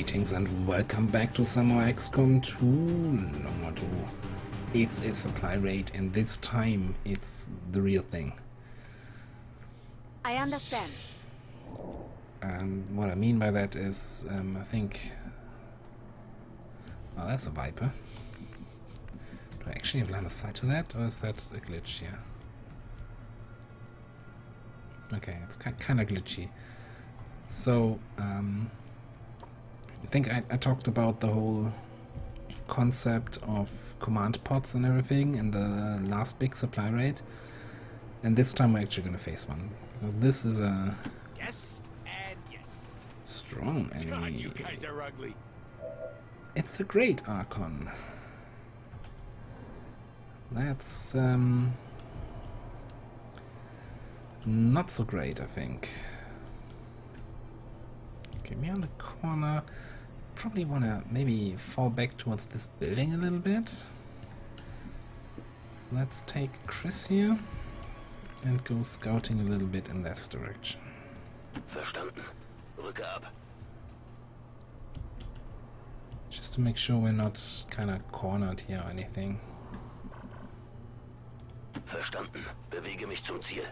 Greetings and welcome back to some more XCOM 2 Long War 2. It's a supply raid and this time it's the real thing. I understand. And what I mean by that is, um, I think... Oh, that's a Viper. Do I actually have line of sight to that, or is that a glitch here? Okay, it's kind of glitchy. So, um, I think I, I talked about the whole concept of command pods and everything in the last big supply raid. And this time we're actually going to face one. Because this is a... Yes and yes. Strong enemy. God, you guys are ugly. It's a great Archon. That's, um... Not so great, I think. Okay, me on the corner. Probably want to maybe fall back towards this building a little bit. Let's take Chris here and go scouting a little bit in this direction. Verstanden. Rücke ab. Just to make sure we're not kind of cornered here or anything. Verstanden. Bewege mich zum Ziel.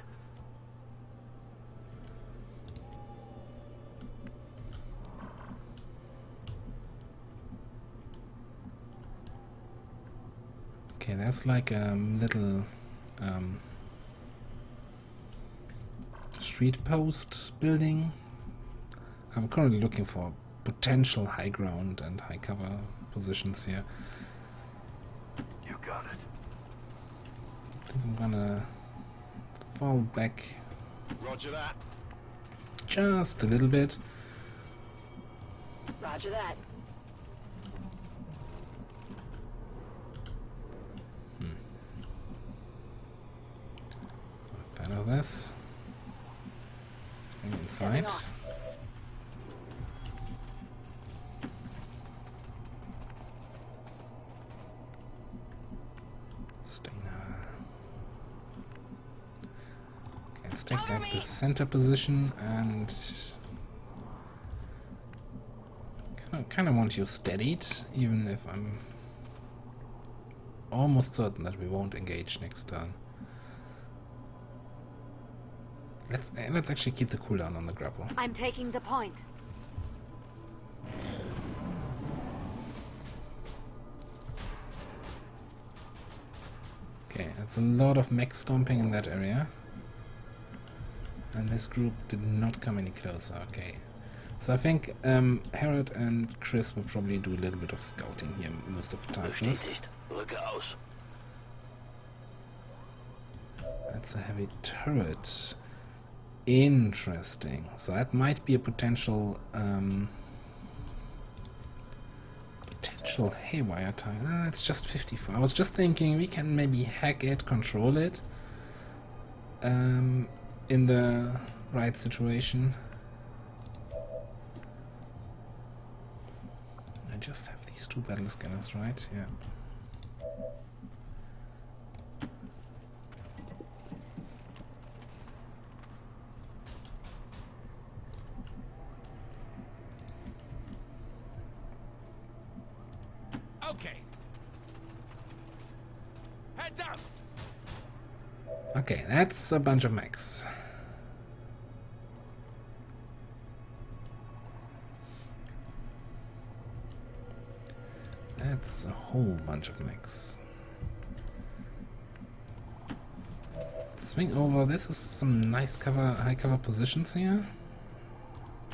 Okay, that's like a little um, street post building. I'm currently looking for potential high ground and high cover positions here. You got it. I think I'm gonna fall back Roger that. just a little bit. Roger that. Fan of this. Let's bring it inside. Stay now. Okay, let's take back the center position and kind of, kind of want you steadied, even if I'm almost certain that we won't engage next turn. Let's eh, let's actually keep the cooldown on the grapple. I'm taking the point. Okay, that's a lot of mech stomping in that area. And this group did not come any closer, okay. So I think um, Herod and Chris will probably do a little bit of scouting here most of the time first. Bestätigt. That's a heavy turret. Interesting. So that might be a potential um, potential haywire time. Ah, it's just 54. I was just thinking we can maybe hack it, control it um, in the right situation. I just have these two battle scanners, right? Yeah. Okay. Heads up. That's a bunch of mechs. That's a whole bunch of mechs. Swing over. This is some nice cover, high cover positions here.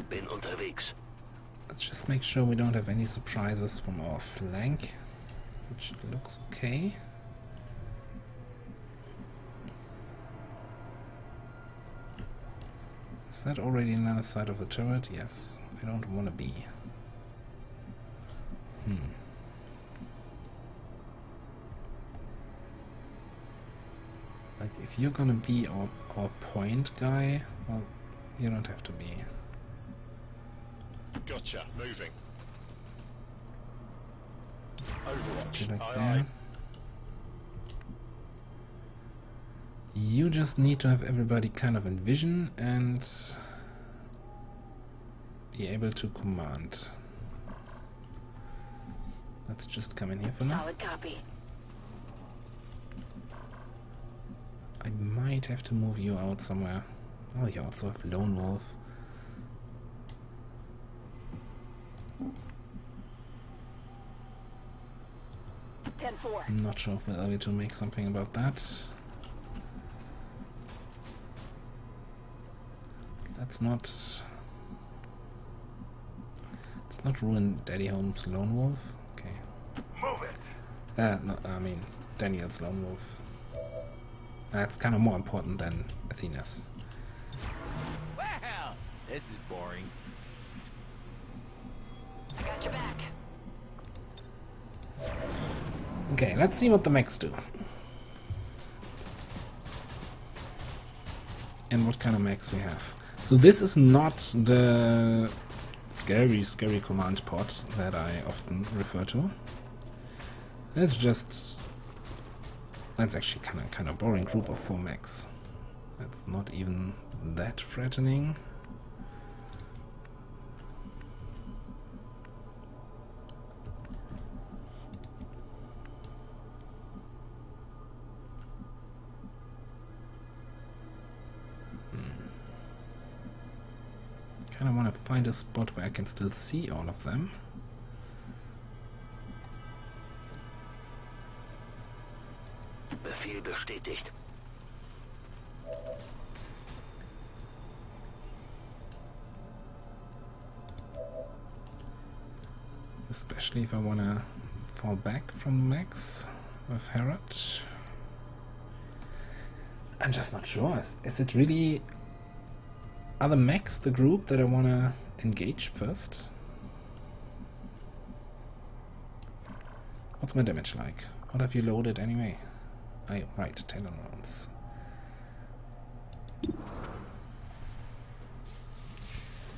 Bin unterwegs. Let's just make sure we don't have any surprises from our flank, which looks okay. Is that already another side of the turret? Yes. I don't want to be. Hmm. Like, if you're gonna be our, our point guy, well, you don't have to be. Gotcha. Moving. Overwatch. like Aye, there. aye. You just need to have everybody kind of in vision and be able to command. Let's just come in here for now. Solid copy. I might have to move you out somewhere. Oh, you also have Lone Wolf. Ten four. I'm not sure if we'll be able to make something about that. Let's not... Let's not ruin Daddy Home's Lone Wolf. Okay. Move it. Uh, no, I mean, Daniel's Lone Wolf. That's kind of more important than Athena's. Well, this is boring. Got your back. Okay, let's see what the mechs do. And what kind of mechs we have. So this is not the scary, scary command pod that I often refer to. It's just... That's actually kind of kind of boring group of four mechs. That's not even that threatening. Find a spot where I can still see all of them. Befehl bestätigt. Especially if I want to fall back from Max with Herod. I'm just not sure. Is, is it really other mechs, the group that I want to engage first? What's my damage like? What have you loaded anyway? Oh, right, 10 rounds.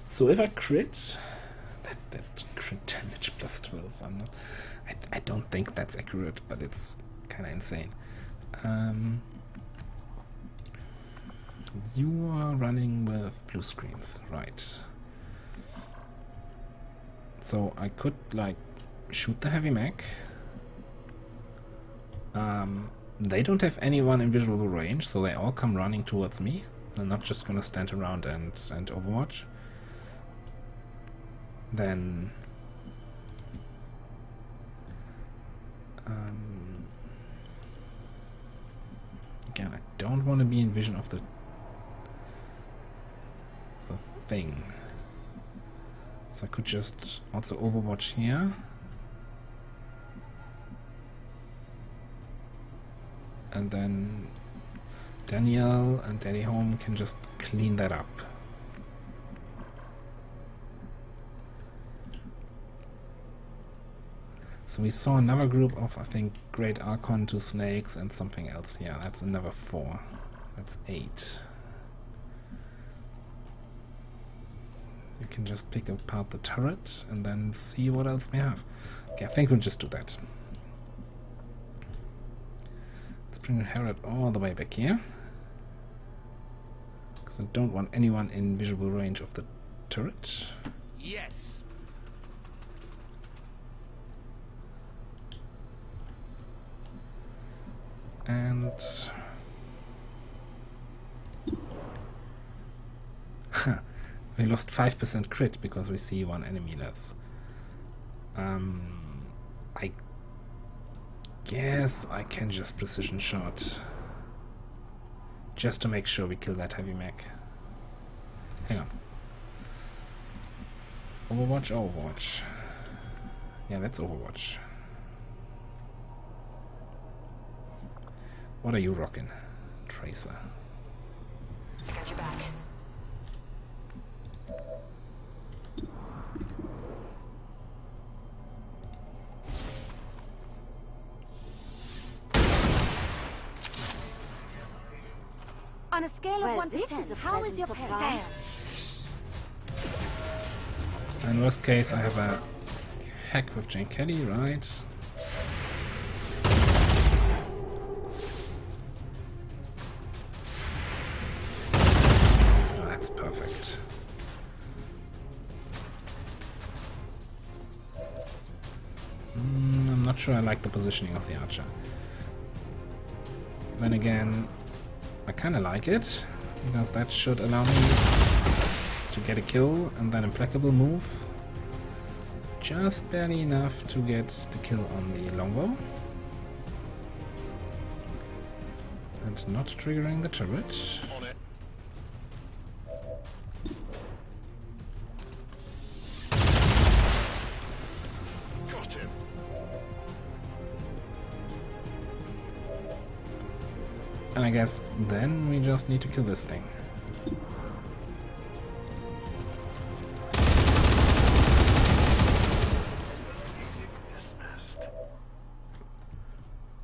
So if I crit, that, that crit damage plus 12, I'm not, I, I don't think that's accurate, but it's kind of insane. Um, you are running with blue screens, right. So I could, like, shoot the heavy mech. Um, they don't have anyone in visual range, so they all come running towards me. They're not just gonna stand around and, and overwatch. Then... Um, again, I don't want to be in vision of the the thing. So I could just also overwatch here. And then Daniel and Daddy Home can just clean that up. So we saw another group of, I think, Great Archon, two snakes, and something else. Yeah, that's another four. That's eight. You can just pick apart the turret and then see what else we have. Okay, I think we'll just do that. Let's bring Herod all the way back here. Because I don't want anyone in visual range of the turret. Yes. And... we lost 5% crit because we see one enemy less. Um, I guess I can just precision shot. Just to make sure we kill that heavy mech. Hang on. Overwatch, Overwatch. Yeah, let's Overwatch. What are you rocking, Tracer? Got your back. On a scale of Well, 1 to 10, is a how is your surprise. pen? In worst case, I have a hack with Jane Kelly, right? Oh, that's perfect. Mm, I'm not sure I like the positioning of the archer. Then again, I kind of like it, because that should allow me to get a kill and then implacable move. Just barely enough to get the kill on the longbow. And not triggering the turret. Guess then we just need to kill this thing.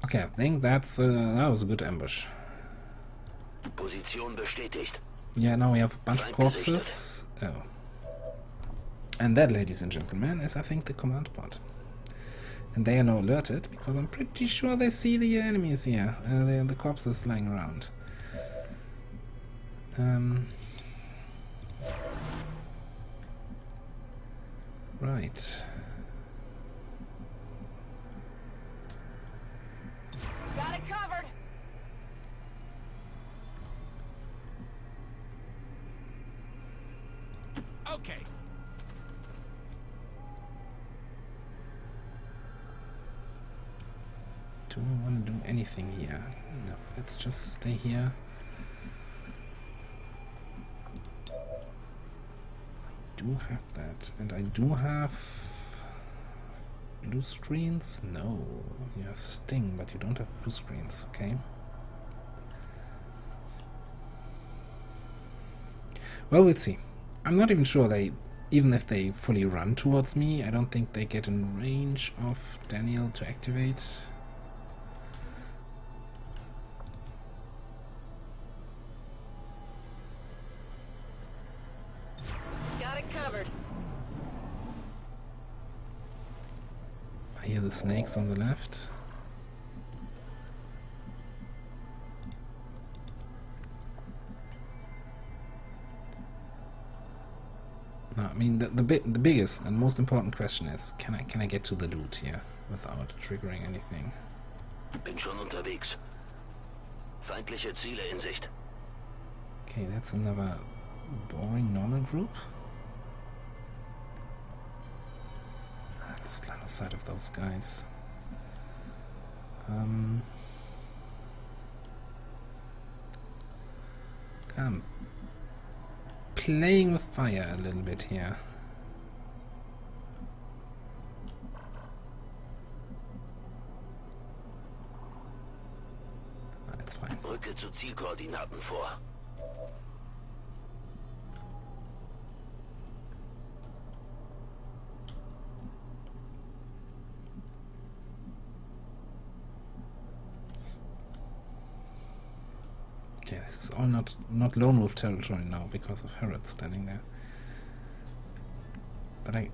Okay, I think that's uh, that was a good ambush. Position bestätigt. Yeah, now we have a bunch of corpses. Oh. And that, ladies and gentlemen, is I think the command pod. And they are now alerted because I'm pretty sure they see the enemies here. Uh, the, the corpses lying around. Um. Right. Anything here? No, let's just stay here. I do have that, and I do have blue screens. No, you have Sting, but you don't have blue screens. Okay. Well, we'll see. I'm not even sure they, even if they fully run towards me, I don't think they get in range of Daniel to activate. Snakes on the left. No, I mean the the, bi the biggest and most important question is can I can I get to the loot here without triggering anything? Bin schon unterwegs. Feindliche Ziele in Sicht. Okay, that's another boring normal group. Just aside of those guys. Um, I'm playing with fire a little bit here. Zu Zielkoordinaten vor. Okay, this is all not not lone wolf territory now because of Herod standing there. But I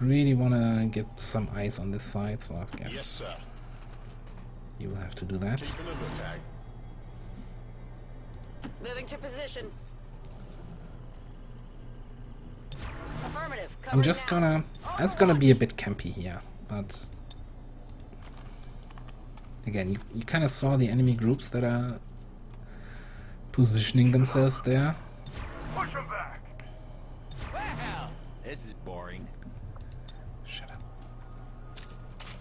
really want to get some eyes on this side, so I guess Yes, sir. you will have to do that. Keeping a lookout. Moving to position. Affirmative. I'm just gonna. That's gonna be a bit campy here, but again, you, you kind of saw the enemy groups that are positioning themselves there. Push him back. Well, this is boring. Shut up.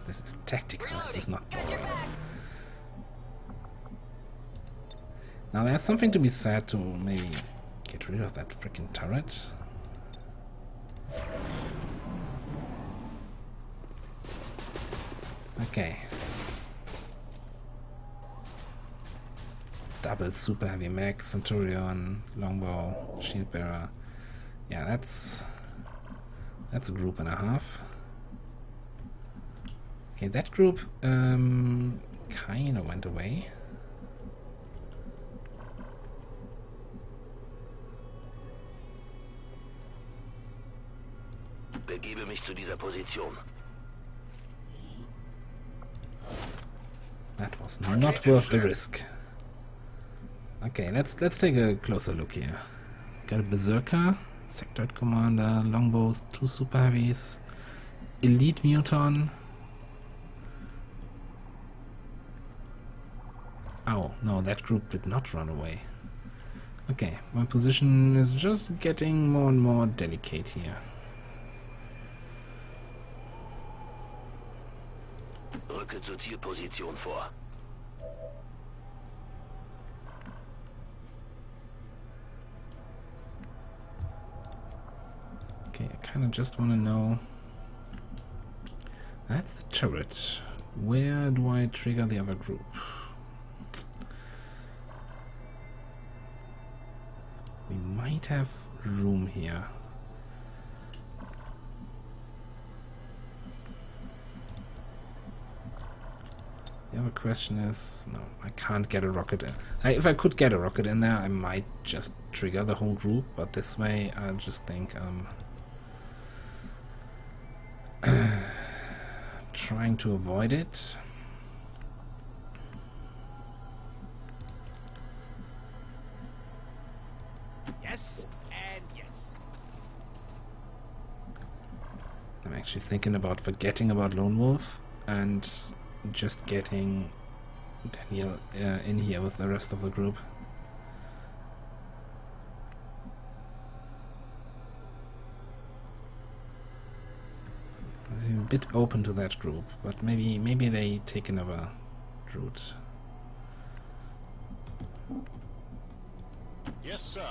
This is tactical. This is not boring. Now there's something to be said to maybe get rid of that freaking turret. Okay. Double super heavy mech, Centurion, longbow, shield bearer. Yeah, that's that's a group and a half. Okay, that group um, kind of went away. Begebe mich zu dieser Position. That was not worth the risk. Okay, let's let's take a closer look here. Got a berserker, sectoid commander, longbows, two super heavies, elite muton. Oh no, that group did not run away. Okay, my position is just getting more and more delicate here. Rücke zur Zielposition vor. Okay, I kind of just want to know... That's the turret. Where do I trigger the other group? We might have room here. The other question is, no, I can't get a rocket in. I, if I could get a rocket in there, I might just trigger the whole group, but this way I just think um, trying to avoid it. Yes, and yes. I'm actually thinking about forgetting about Lone Wolf and just getting Daniel uh, in here with the rest of the group. I'm a bit open to that group, but maybe maybe they take another route. Yes, sir.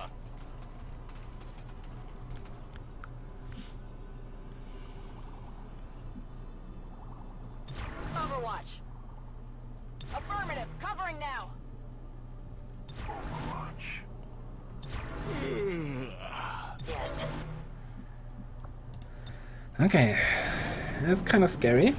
Overwatch. Affirmative. Covering now. Overwatch. Yes. Okay, it's kind of scary.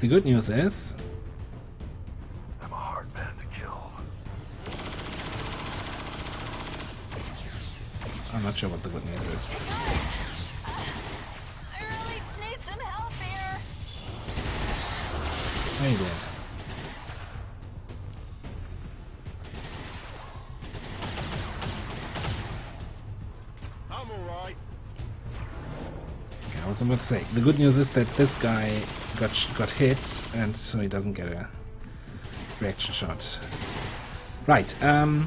The good news is I'm a hard man to kill. I'm not sure what the good news is. Okay, I was about to say the good news is that this guy got got hit, and so he doesn't get a reaction shot. Right. Um.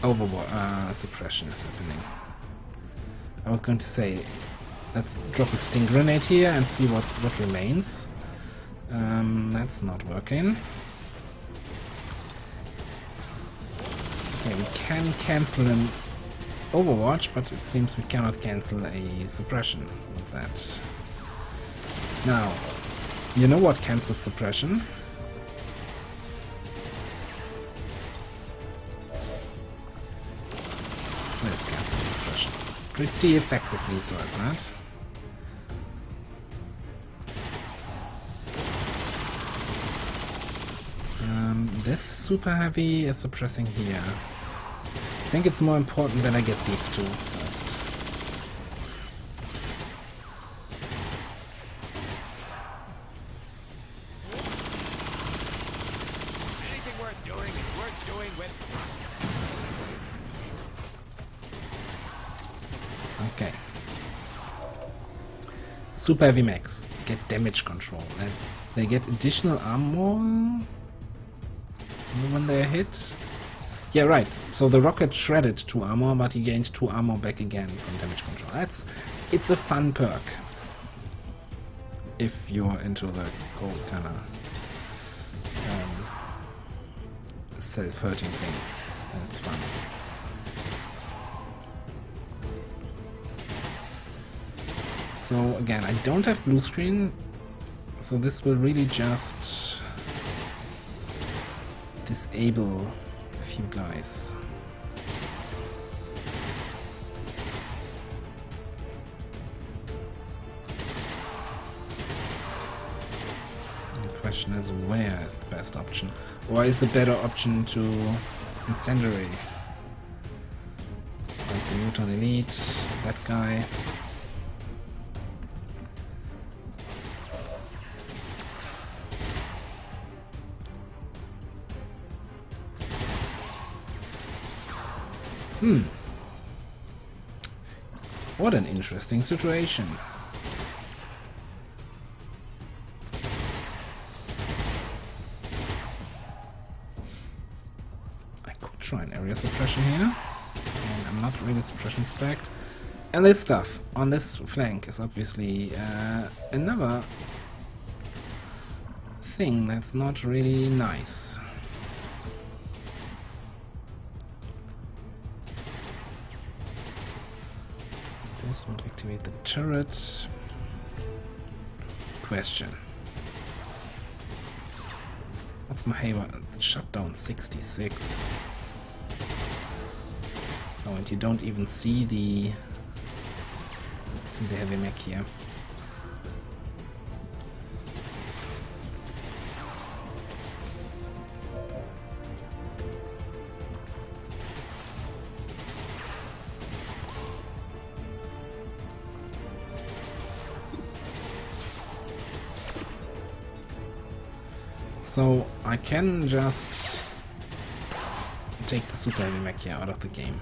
Overwatch uh, suppression is happening. I was going to say, let's drop a sting grenade here and see what what remains. Um, that's not working. Okay, we can cancel an Overwatch, but it seems we cannot cancel a suppression with that. Now, you know what cancels suppression? This cancels suppression. Pretty effectively so at that. Um, this super heavy is suppressing here. I think it's more important that I get these two first. Anything worth doing is worth doing with purpose. Okay. Super Heavy Max. Get damage control. And they get additional armor when they're hit. Yeah, right. So the rocket shredded 2 armor, but he gained 2 armor back again from damage control. That's... It's a fun perk. If you're into the whole kind of um, self-hurting thing. That's fun. So again, I don't have blue screen, so this will really just disable few guys. The question is where is the best option? Or is the better option to incendiary? Like the Muton Elite, that guy. Hmm. What an interesting situation. I could try an area suppression here. And I'm not really suppression spec. And this stuff on this flank is obviously uh, another thing that's not really nice. This would activate the turret. Question. What's my Haver? Shutdown 66. Oh, and you don't even see the see the heavy mech here. Can just take the Super Mech out of the game.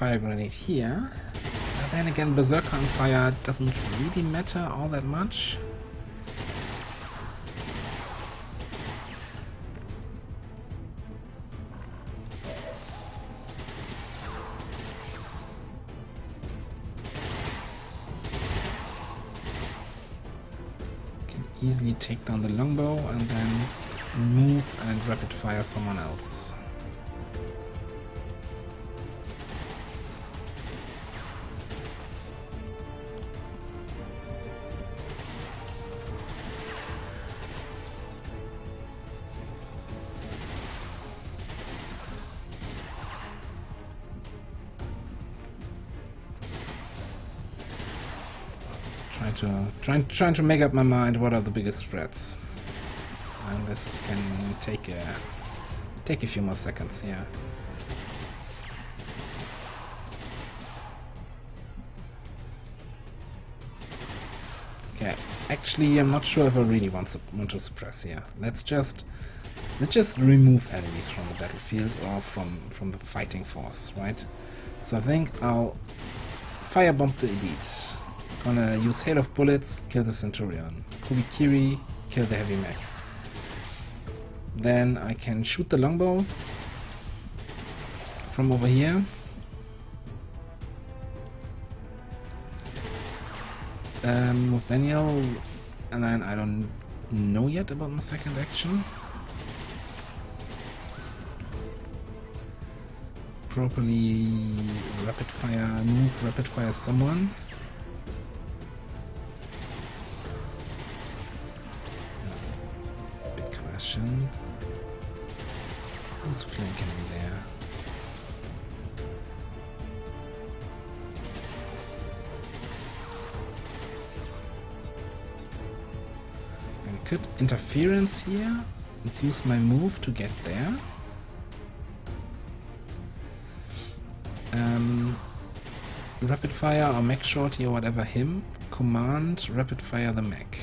Fire grenade here. But then again, Berserker on fire doesn't really matter all that much. Can easily take down the longbow and then move and rapid fire someone else. Trying to trying trying to make up my mind what are the biggest threats. And this can take a take a few more seconds, yeah. Okay, actually I'm not sure if I really want, want to suppress here. Let's just let's just remove enemies from the battlefield or from from the fighting force, right? So I think I'll firebomb the elite. Gonna use hail of bullets, kill the Centurion. Kubikiri, kill the heavy mech. Then I can shoot the longbow from over here. Um, with Daniel, and then I don't know yet about my second action. Properly rapid fire, move rapid fire someone. Who's flanking me there? I could interference here and use my move to get there. Um, rapid fire or mech shorty or whatever him. Command rapid fire the mech.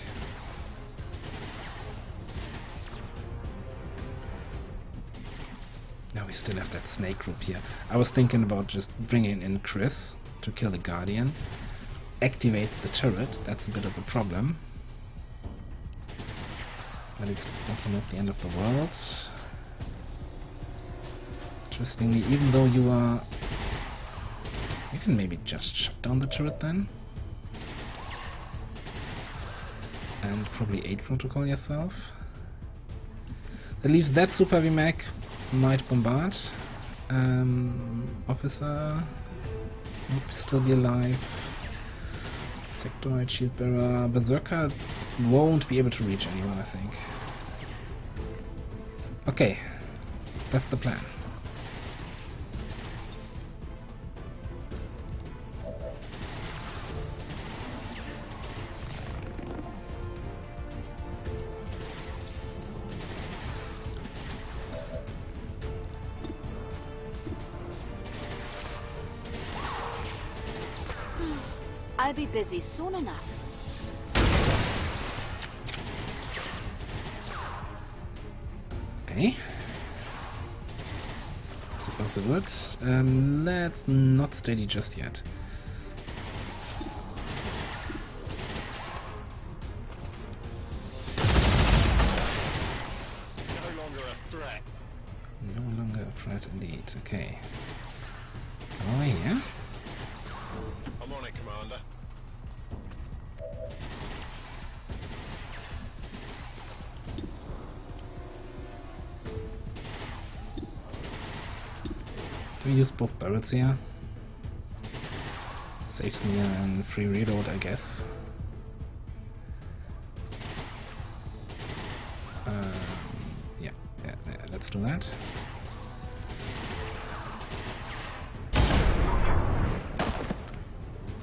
Still have that snake group here. I was thinking about just bringing in Chris to kill the Guardian. Activates the turret, that's a bit of a problem. But it's also not the end of the world. Interestingly, even though you are... You can maybe just shut down the turret then. And probably aid protocol yourself. That leaves that Super VMAC might bombard. Um, officer would still be alive. Sectoid, Shield Bearer, Berserker won't be able to reach anyone, I think. Okay, that's the plan. I'll be busy soon enough. Okay. So far so good. Um, let's not steady just yet. Barrels here? Saves me a free reload, I guess. Um, yeah, yeah, yeah, let's do that.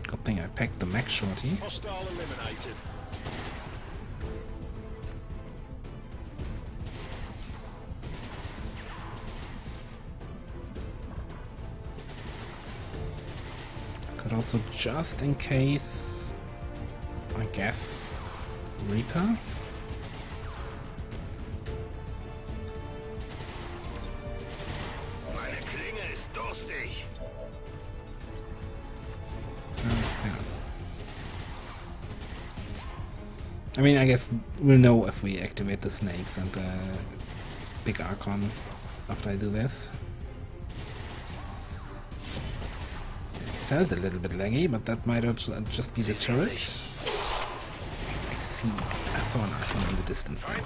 Good thing I packed the Max Shorty. Hostile eliminated. Also, just in case, I guess, Reaper? Meine Klinge ist durstig. Yeah. I mean, I guess we'll know if we activate the snakes and the big Archon after I do this. Felt a little bit laggy, but that might just be the turret. I see. I saw an in the distance there.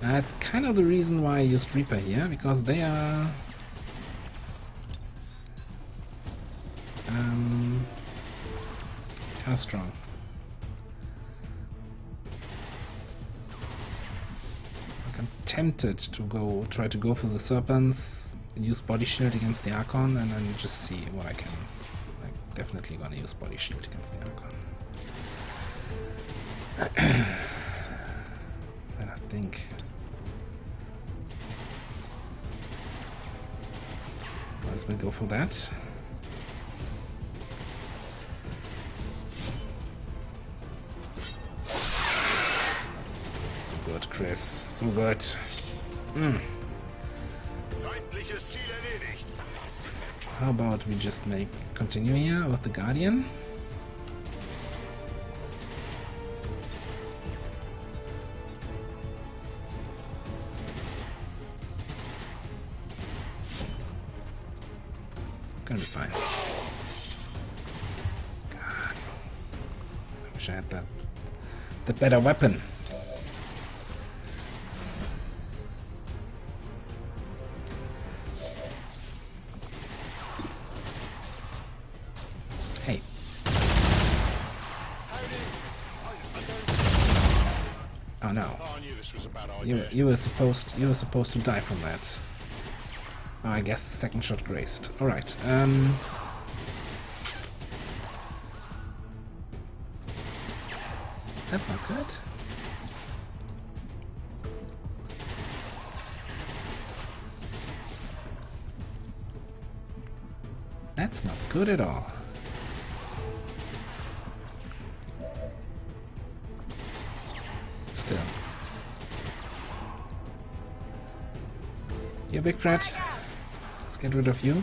That's kind of the reason why I used Reaper here, because they are... Um, kind of strong. Tempted to go try to go for the serpents, use body shield against the Archon, and then just see what I can. Like, definitely gonna use body shield against the Archon. then I think might as well go for that. So good, So good. Mm. Feindliches Ziel erledigt. How about we just make continue here with the Guardian? Gonna be fine. God. I wish I had that the better weapon. You, were supposed you were supposed to die from that. Oh, I guess the second shot grazed. All right. Um. That's not good. That's not good at all. You big threat. Let's get rid of you.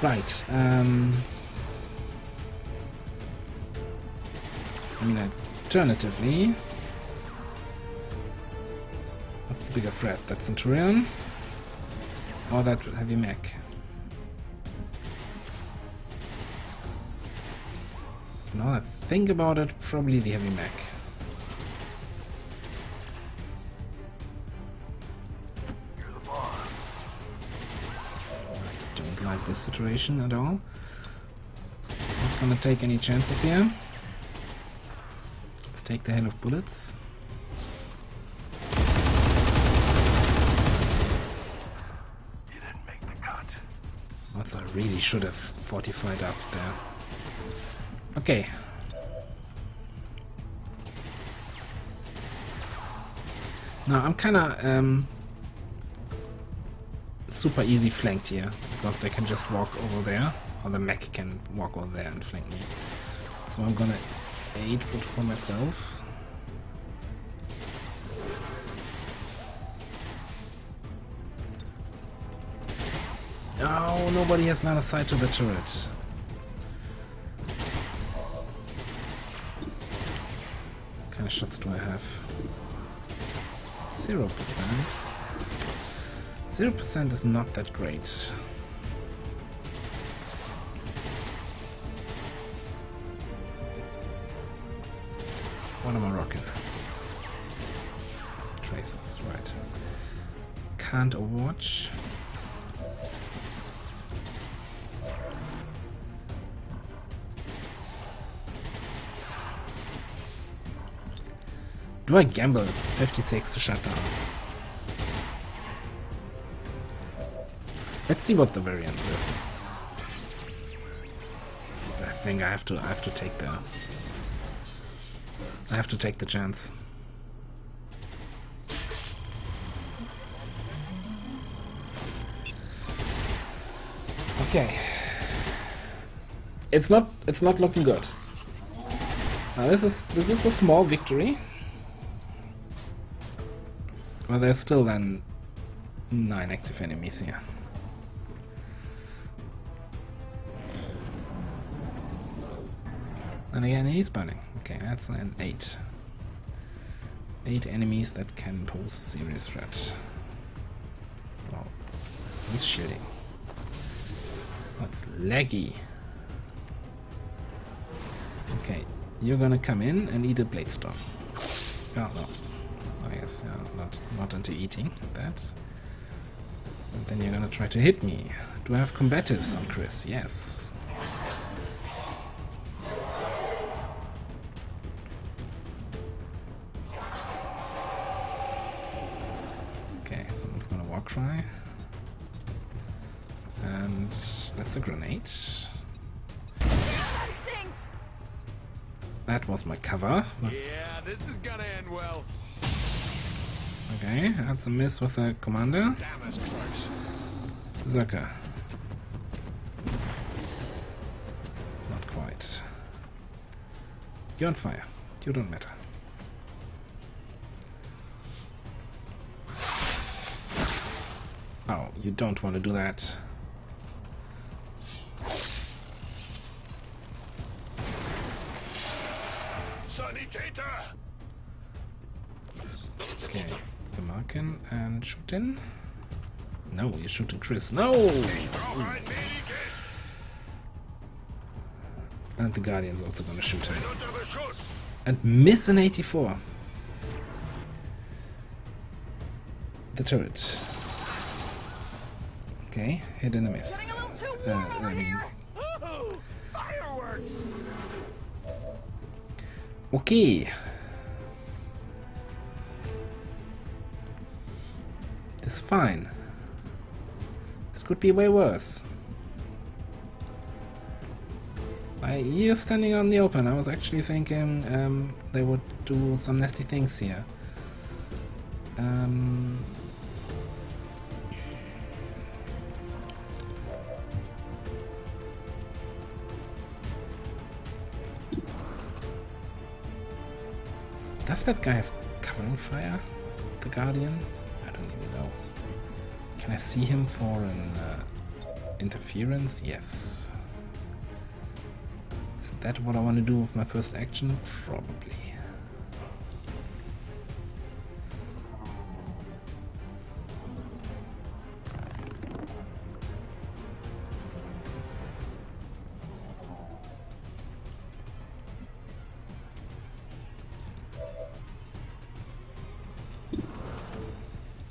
Right. Um, I mean, alternatively, what's the bigger threat? That Centurion or that heavy mech? Think about it, probably the heavy mech. I don't like this situation at all. Not gonna take any chances here. Let's take the hail of bullets. What I really should have fortified up there. Okay. Now I'm kinda um, super easy flanked here because they can just walk over there or the mech can walk over there and flank me. So I'm gonna aid protocol myself. Oh, nobody has line of sight to the turret. What kind of shots do I have? Zero percent. Zero percent is not that great. What am I rocking? Tracers, right. Can't overwatch. Do I gamble 56 to shut down? Let's see what the variance is. I think I have to I have to take the I have to take the chance. Okay. It's not it's not looking good. Now this is this is a small victory. Well, there's still then nine active enemies here. And again, he's burning. Okay, that's an eight. Eight enemies that can pose serious threat. Well, he's shielding. That's laggy. Okay, you're gonna come in and eat a blade storm. Oh no. Yes, yeah, not not into eating that. And then you're gonna try to hit me. Do I have combatives on Chris? Yes. Okay, someone's gonna walk cry. And that's a grenade. That was my cover. Yeah, this is gonna end well. Okay, that's a miss with a commander. Us Not quite. You're on fire. You don't matter. Oh, you don't want to do that. Markin and shoot in. No, you're shooting Chris. No! Brauche ein Medikit! And the Guardian's also gonna shoot him. And miss an 84. The turret. Okay, hit and a miss. Uh, I mean, Fireworks! okay. fine. This could be way worse. By you standing on the open, I was actually thinking um, they would do some nasty things here. Um, does that guy have covering fire? The Guardian? I don't even know. Can I see him for an uh, interference? Yes. Is that what I want to do with my first action? Probably.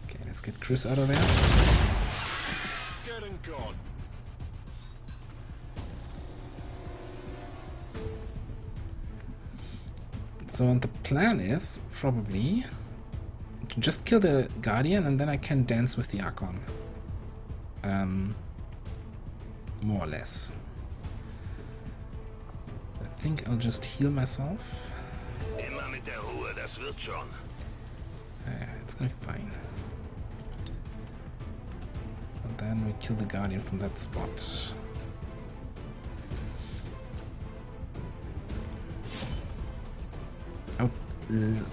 Okay, let's get Chris out of there. So and the plan is probably to just kill the Guardian and then I can dance with the Archon. Um, more or less. I think I'll just heal myself. Uh, it's gonna be fine. And then we kill the Guardian from that spot.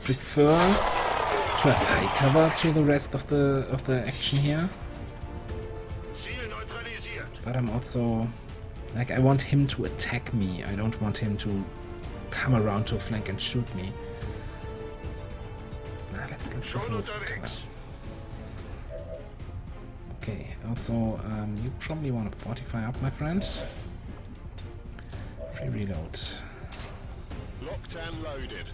Prefer to have high cover to the rest of the of the action here, but I'm also like I want him to attack me. I don't want him to come around to flank and shoot me. Nah, let's let's go for cover. Okay, also, um, you probably want to fortify up, my friend. Free reload. Locked and loaded.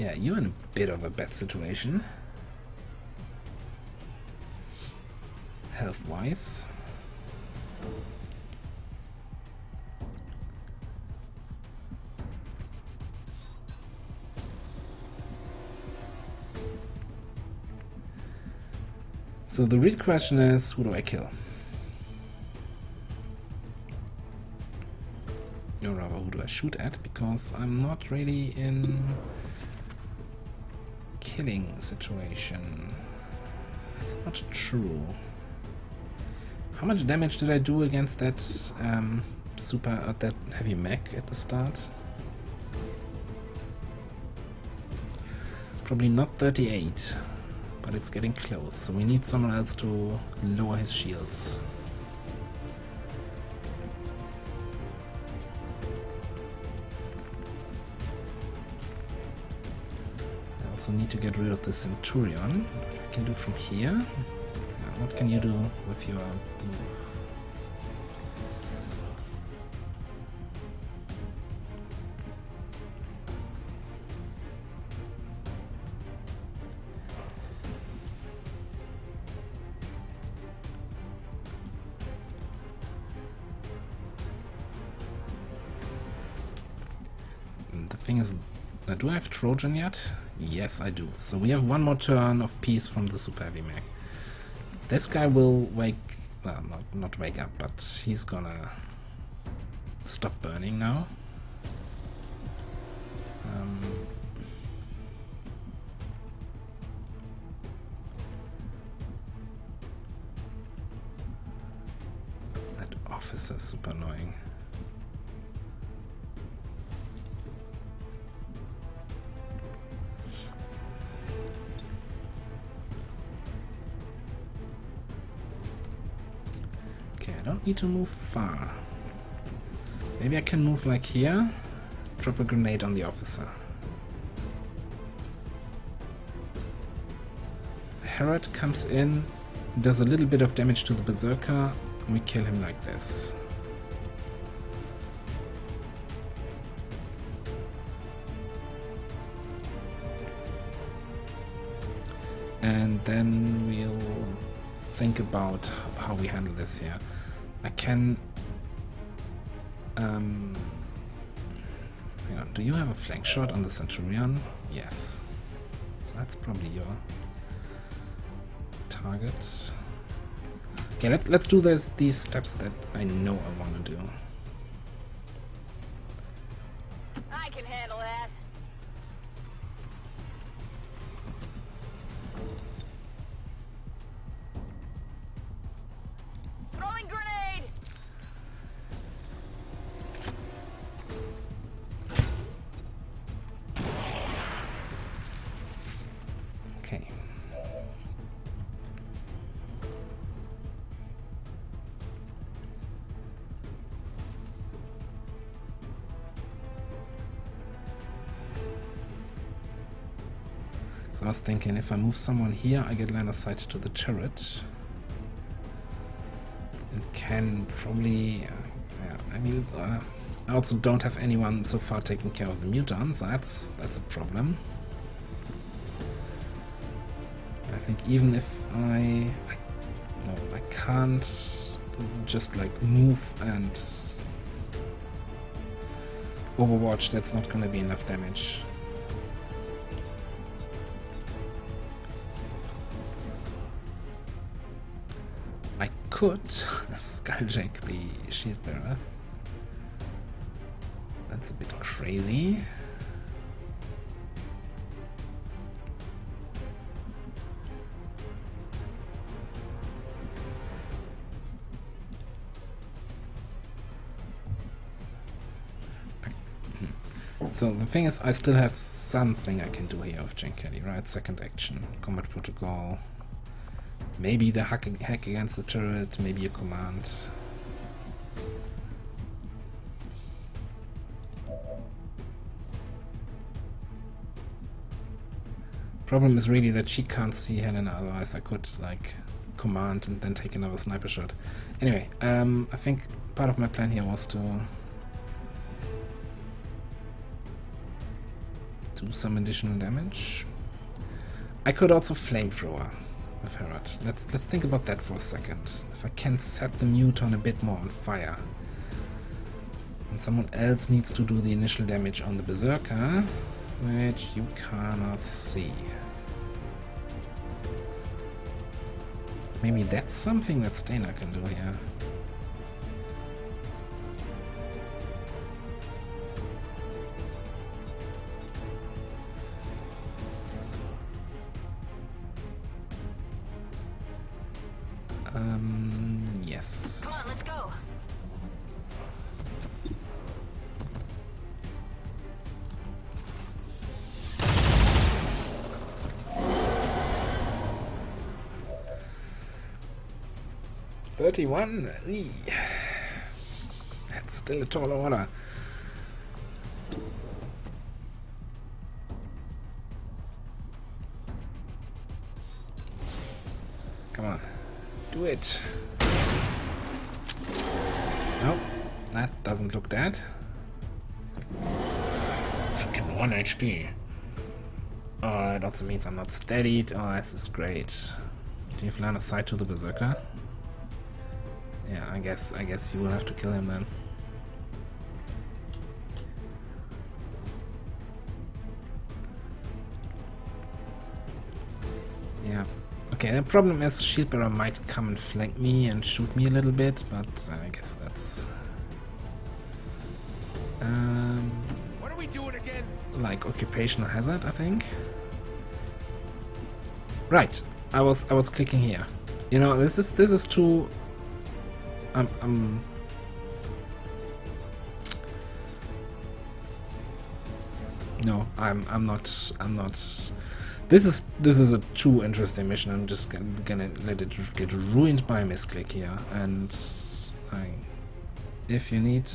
Yeah, you're in a bit of a bad situation. Health-wise. So the real question is, who do I kill? Or rather, who do I shoot at? Because I'm not really in killing situation. That's not true. How much damage did I do against that um, super, uh, that heavy mech at the start? Probably not 38, but it's getting close. So we need someone else to lower his shields. Also need to get rid of the Centurion, which I can do from here. What can you do with your move? Trojan yet? Yes, I do. So we have one more turn of peace from the Super Heavy Mech. This guy will wake, well, not, not wake up, but he's gonna stop burning now. Don't need to move far. Maybe I can move like here, drop a grenade on the officer. Herod comes in, does a little bit of damage to the berserker, we kill him like this. And then we'll think about how we handle this here. I can. Um, hang on, do you have a flank shot on the Centurion? Yes. So that's probably your target. Okay, let's let's do this these steps that I know I want to do. Thinking if I move someone here, I get line of sight to the turret. And can probably... Yeah, I mean, uh, I also don't have anyone so far taking care of the Mutons. That's that's a problem. I think even if I, I no, I can't just like move and Overwatch. That's not to be enough damage. Could Skulljack the shield bearer. That's a bit crazy. Hmm. So the thing is, I still have something I can do here with Jane Kelly, right? Second action, combat protocol, maybe the hack, hack against the turret, maybe a command. Problem is really that she can't see Helena, otherwise I could like command and then take another sniper shot. Anyway, um, I think part of my plan here was to do some additional damage. I could also flamethrower with Herod. Let's let's think about that for a second. If I can set the muton a bit more on fire. And someone else needs to do the initial damage on the Berserker, which you cannot see. Maybe that's something that Stainer can do here. 51. That's still a tall order. Come on. Do it. Nope. That doesn't look dead. Fucking 1 HP. Oh, uh, that also means I'm not steadied. Oh, this is great. Do you have line of sight to the Berserker? I guess I guess you will have to kill him then. Yeah. Okay, the problem is Shieldbearer might come and flank me and shoot me a little bit, but I guess that's... Um, What are we doing again? like occupational hazard, I think. Right, I was I was clicking here. You know, this is this is too. I'm I'm. No, I'm I'm not I'm not. This is this is a too interesting mission. I'm just gonna, let it get ruined by a misclick here, and I. If you need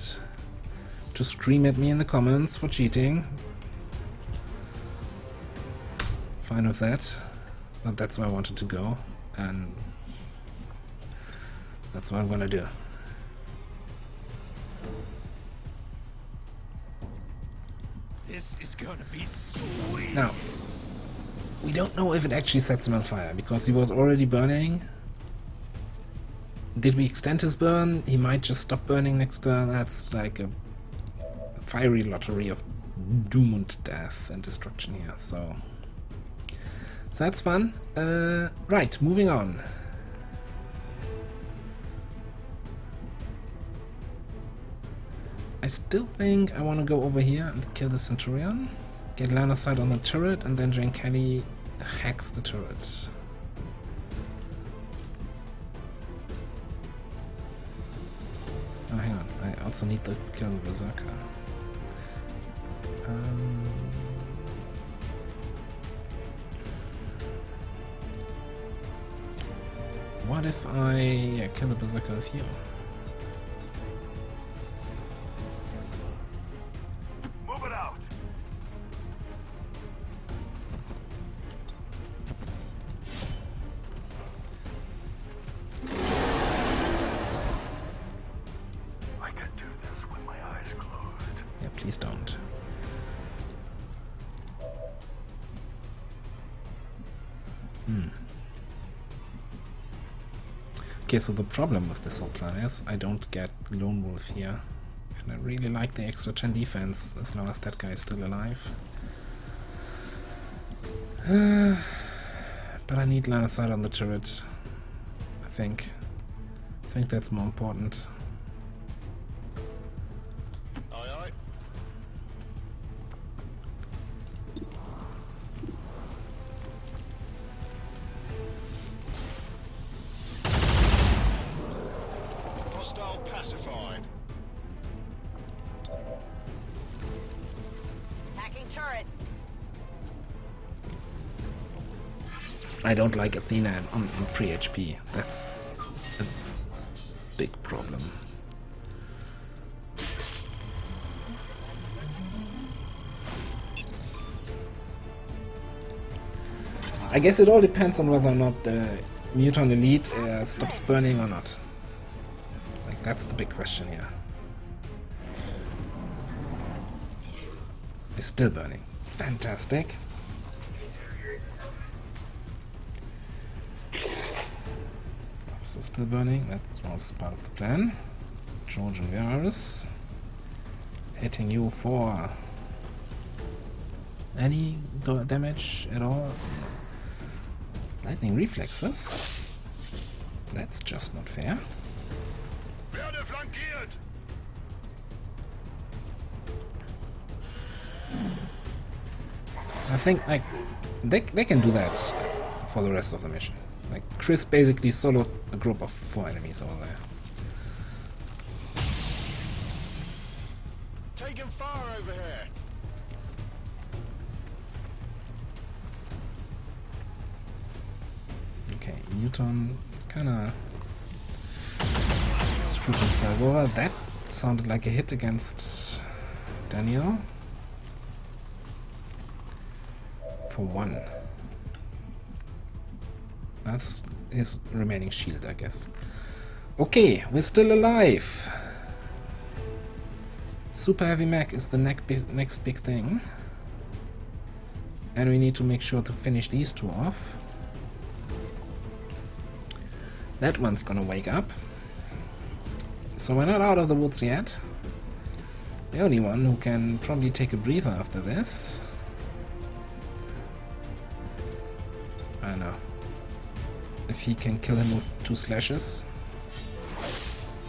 to scream at me in the comments for cheating, fine with that. But that's where I wanted to go, and that's what I'm gonna do. This is gonna be sweet. Now, we don't know if it actually sets him on fire, because he was already burning. Did we extend his burn? He might just stop burning next turn. That's like a fiery lottery of doom and death and destruction here, so... So that's fun. Uh, right, moving on. I still think I want to go over here and kill the Centurion. Get line sight on the turret, and then Jane Kelly hacks the turret. Oh, hang on. I also need to kill the Berserker. Um, what if I yeah, kill the Berserker with you? Okay, so the problem with this whole plan is I don't get Lone Wolf here. And I really like the extra 10 defense as long as that guy is still alive. but I need sight on the turret. I think. I think that's more important. Like Athena on, on free HP. That's a big problem. I guess it all depends on whether or not the Muton Elite uh, stops burning or not. Like, that's the big question here. It's still burning. Fantastic. Officer still burning. That was part of the plan. Trojan virus. Hitting you for any damage at all. Lightning reflexes. That's just not fair. I think like they they can do that for the rest of the mission. Like Chris basically soloed a group of four enemies over there. Taking fire over here. Okay, Newton kinda screwed himself over. That sounded like a hit against Daniel. For one. That's his remaining shield, I guess. Okay, we're still alive. Super Heavy Mech is the next big thing. And we need to make sure to finish these two off. That one's gonna wake up. So we're not out of the woods yet. The only one who can probably take a breather after this. I know. If he can kill him with two slashes.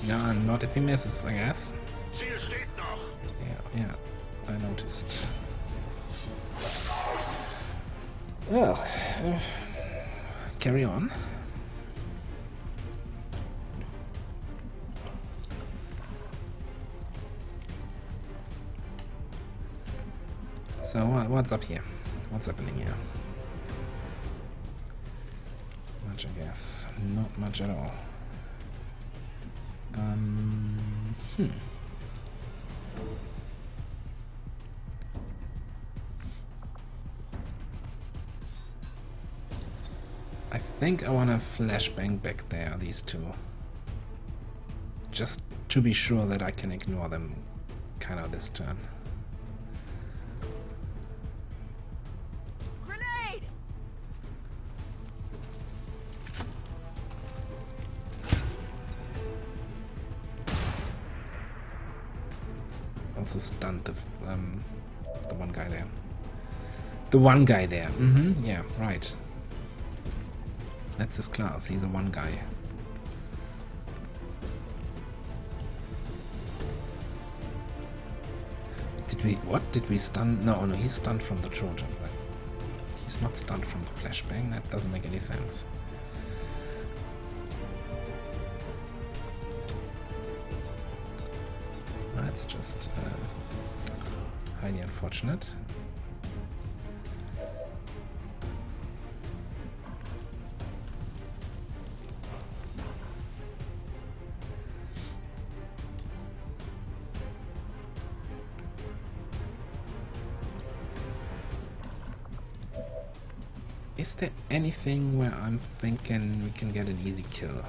Yeah, not if he misses, I guess. Yeah, yeah, I noticed. Well, uh, carry on. So, what, what's up here? What's happening here? Much, I guess. Not much at all. Um, hmm. I think I want to flashbang back there, these two. Just to be sure that I can ignore them kind of this turn. Also stunned the, um, the one guy there. The one guy there. Mm-hmm, yeah, right. That's his class, he's a one guy. Did we, what? Did we stun? No, no, he's stunned from the Trojan. He's not stunned from the flashbang, that doesn't make any sense. That's just uh, highly unfortunate. Is there anything where I'm thinking we can get an easy kill?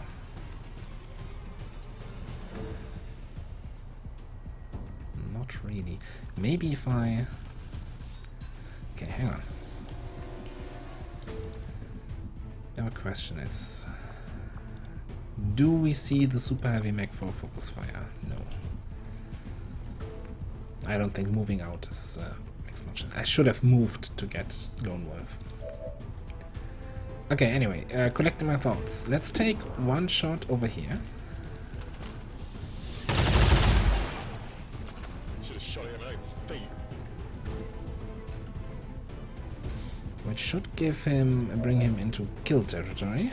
Maybe if I... Okay, hang on. Now the question is... Do we see the super heavy mech for focus fire? No. I don't think moving out is uh, makes much sense. I should have moved to get Lone Wolf. Okay, anyway, uh, collecting my thoughts. Let's take one shot over here. Give him, bring him into kill territory.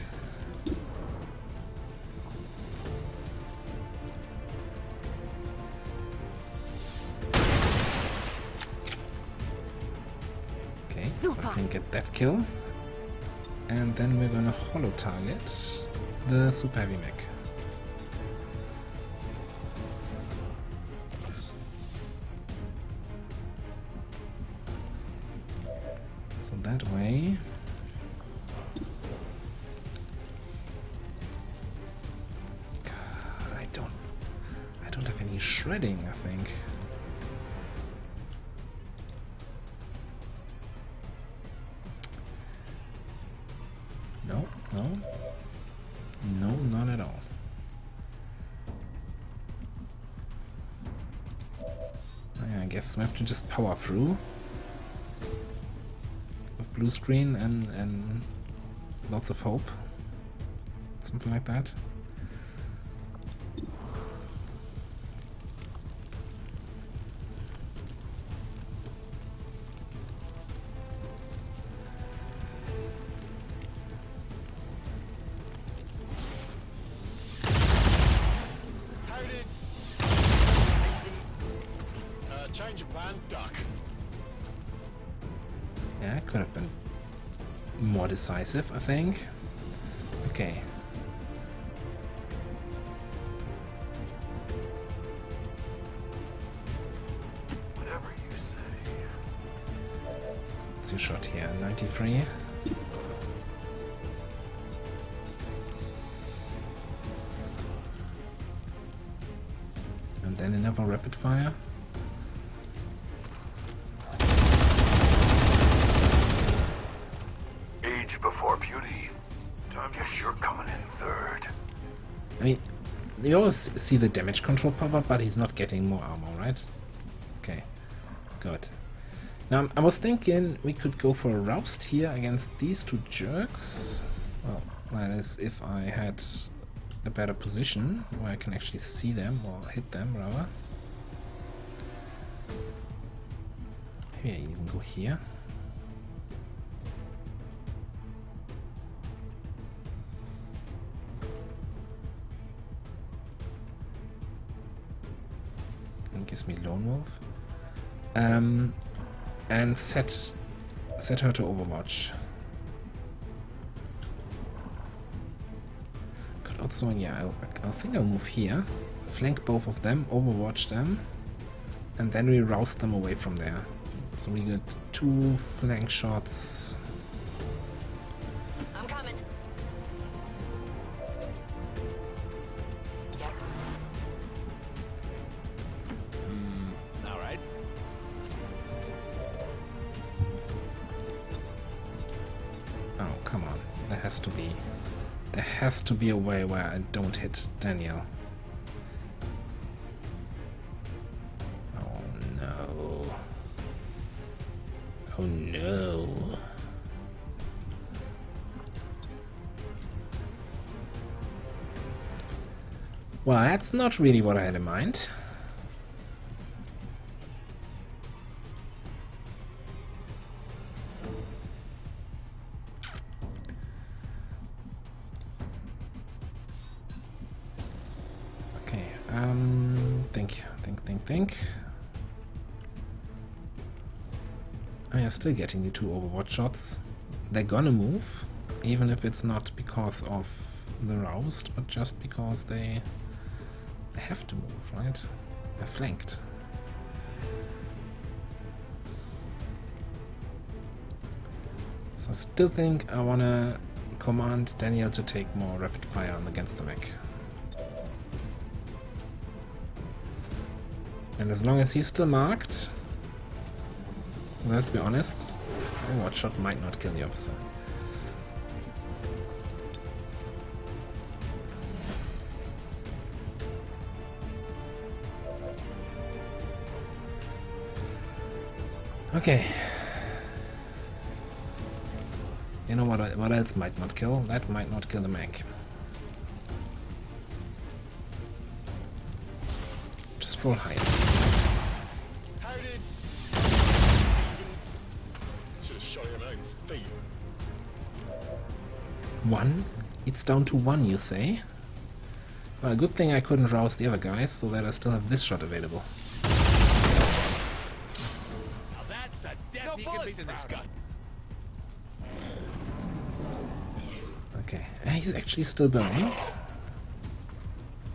Okay, so I can get that kill. And then we're gonna holo target the super heavy mech. No, none at all. I guess we have to just power through with blue screen and and lots of hope, something like that. Decisive, I think. See the damage control pop up, but he's not getting more armor, right? Okay, good. Now, I was thinking we could go for a roust here against these two jerks. Well, that is if I had a better position where I can actually see them or hit them, rather. Maybe I even go here. Wolf. Um, and set set her to Overwatch. Could also, yeah, I, I think I'll move here, flank both of them, Overwatch them, and then we roust them away from there. So we get two flank shots. To be a way where I don't hit Daniel. Oh no. Oh no. Well, that's not really what I had in mind. Think. Oh, I am still getting the two Overwatch shots. They're gonna move, even if it's not because of the roust, but just because they, they have to move, right? They're flanked. So I still think I wanna command Daniel to take more rapid fire on against the mech. And as long as he's still marked, let's be honest, a watch shot might not kill the officer. Okay. You know what, what else might not kill? That might not kill the mech. Just roll high. One? It's down to one, you say? Well, good thing I couldn't rouse the other guys, so that I still have this shot available. Now that's a death no bullets in this gun. Okay, uh, he's actually still burning.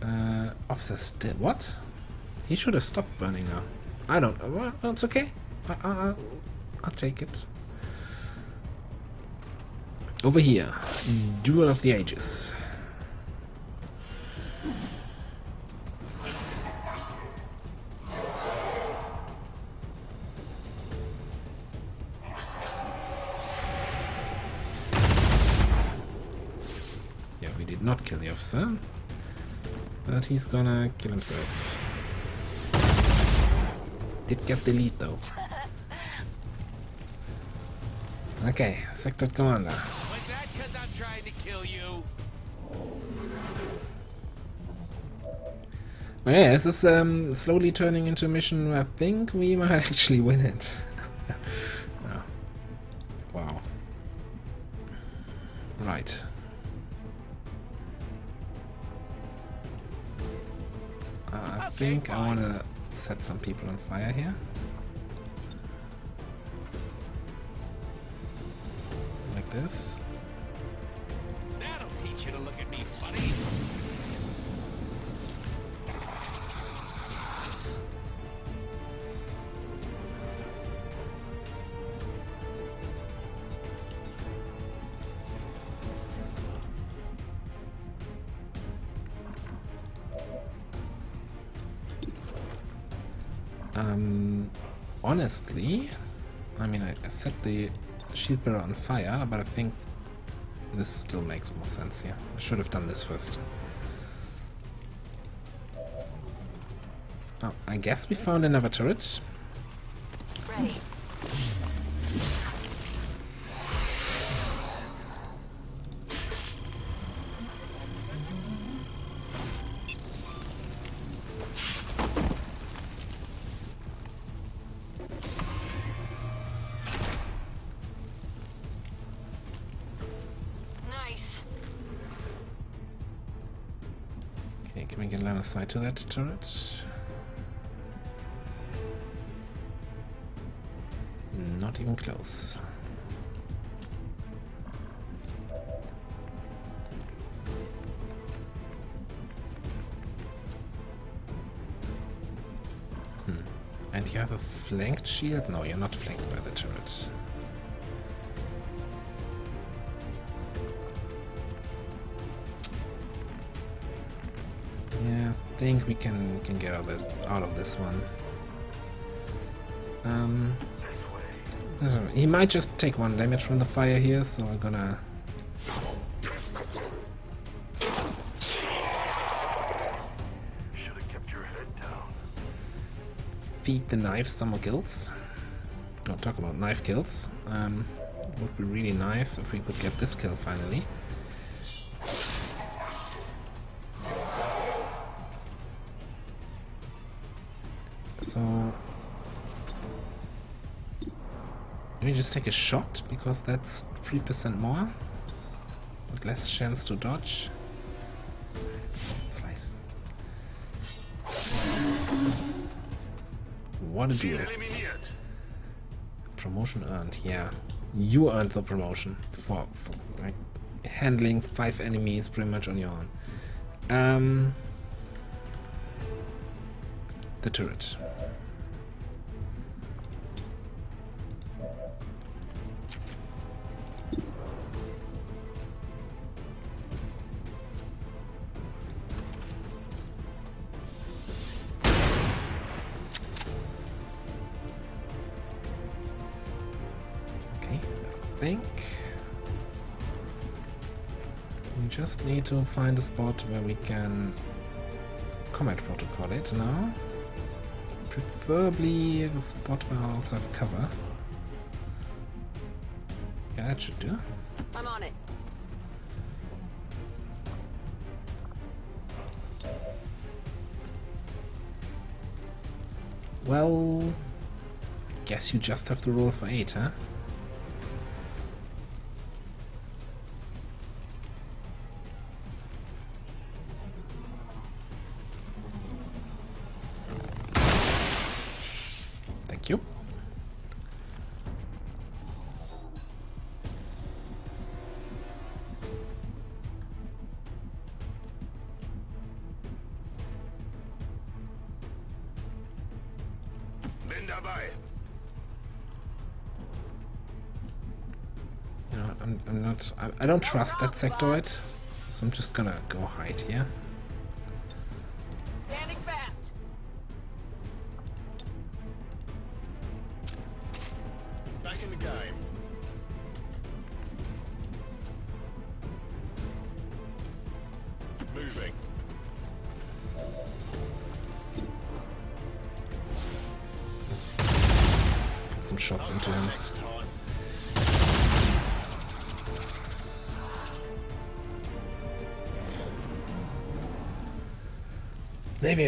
Uh, officer still. What? He should have stopped burning now. I don't. Uh, well, well, it's okay. I, I, I- I'll take it. Over here, Duel of the Ages. Yeah, we did not kill the officer. But he's gonna kill himself. Did get the lead though. Okay, Sector Commander. Trying to kill you? Oh yeah, this is um, slowly turning into a mission where I think we might actually win it. Oh. Wow. Right. Uh, I think I want to set some people on fire here. Like this. Honestly, I mean, I, set the shield bearer on fire, but I think this still makes more sense here. I should have done this first. Oh, I guess we found another turret. Ready. Of to that turret? Not even close. Hmm. And you have a flanked shield? No, you're not flanked by the turret. Think we can we can get out of out of this one. Um, he might just take one damage from the fire here, so we're gonna. Should have kept your head down. feed the knife some more kills. Oh, talk about knife kills. Um, would be really nice if we could get this kill finally. So let me just take a shot because that's three percent more, with less chance to dodge. What a. Eliminiert. Promotion earned, yeah. You earned the promotion for, for like handling five enemies pretty much on your own. Um, the turret. To find a spot where we can combat protocol it now. Preferably a spot where I also have cover. Yeah, that should do. I'm on it. Well, guess you just have to roll for 8, huh? Trust that sectoid, so I'm just gonna go hide here.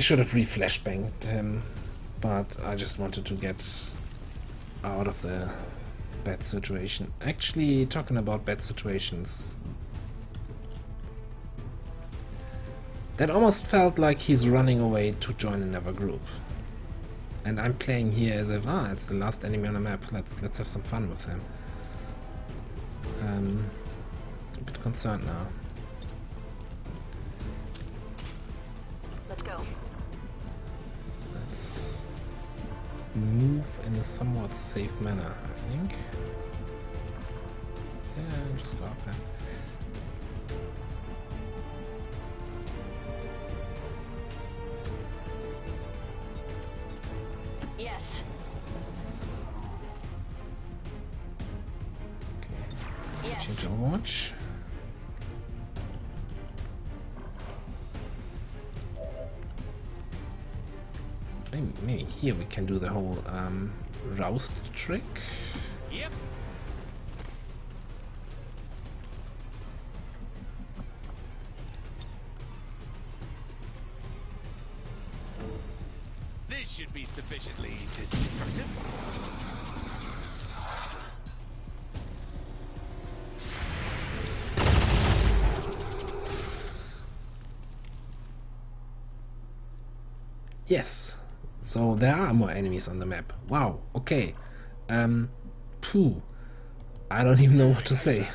Should have re-flashbanged him, but I just wanted to get out of the bad situation. Actually, talking about bad situations, that almost felt like he's running away to join another group. And I'm playing here as if, ah, it's the last enemy on the map. Let's let's have some fun with him. Um, a bit concerned now. Move in a somewhat safe manner, I think. Yeah, just go up there. Can do the whole um, roust trick. Yep. This should be sufficiently destructive. Yes. So there are more enemies on the map. Wow. Okay. Um. Pooh. I don't even know what to say.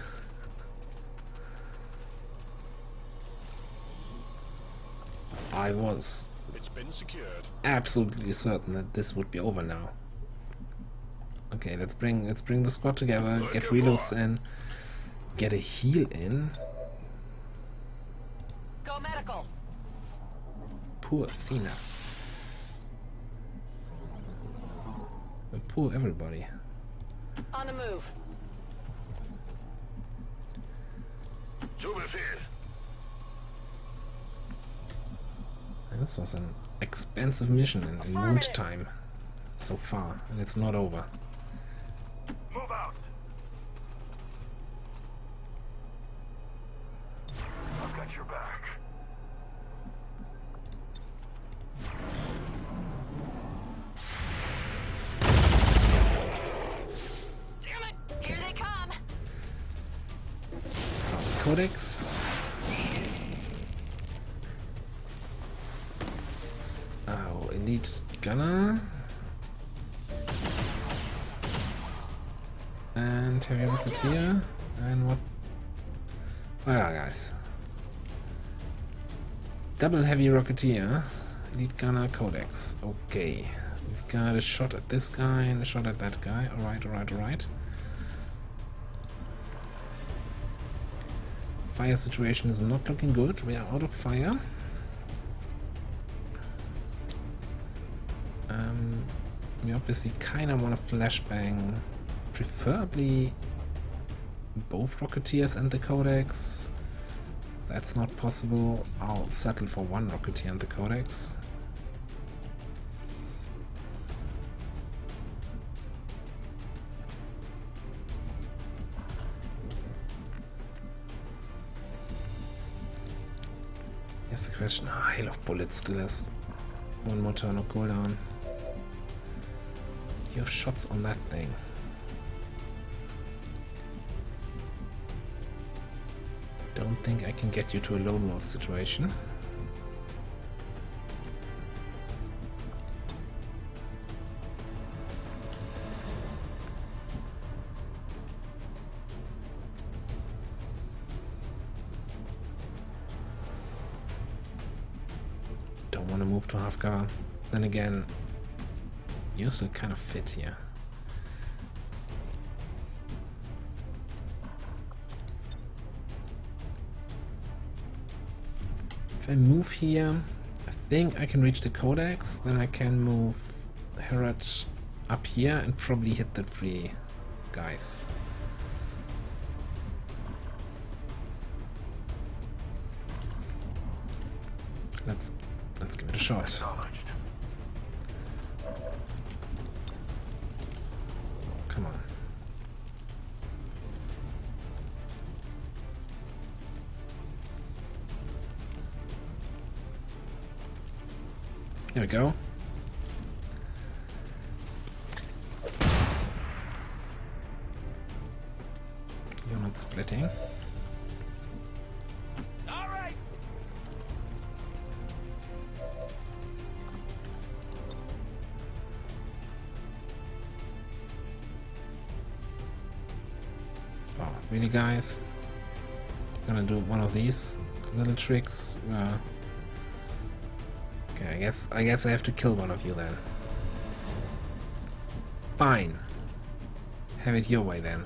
I was It's been secured. absolutely certain that this would be over now. Okay, let's bring let's bring the squad together, get reloads in, get a heal in. Go medical. Poor Athena. And poor everybody. On the move. Zu Befehl. And this was an expensive mission in, in wound time so far, and it's not over. Move out. Codex. Oh, Elite Gunner. And Heavy Rocketeer. And what? Oh yeah, guys. Double Heavy Rocketeer. Elite Gunner Codex. Okay. We've got a shot at this guy and a shot at that guy. Alright, alright, alright. Fire situation is not looking good. We are out of fire. Um, we obviously kind of want to flashbang, preferably both Rocketeers and the Codex. That's not possible. I'll settle for one Rocketeer and the Codex. Question. Ah, Hail of Bullets still has one more turn of cooldown. You have shots on that thing. Don't think I can get you to a lone wolf situation. You're kind of fit here. If I move here, I think I can reach the codex, then I can move Herod up here and probably hit the three guys. Let's let's give it a shot. We go. You're not splitting. Really, guys? Gonna do one of these little tricks? Uh, okay, I guess I guess I have to kill one of you then. Fine. Have it your way then.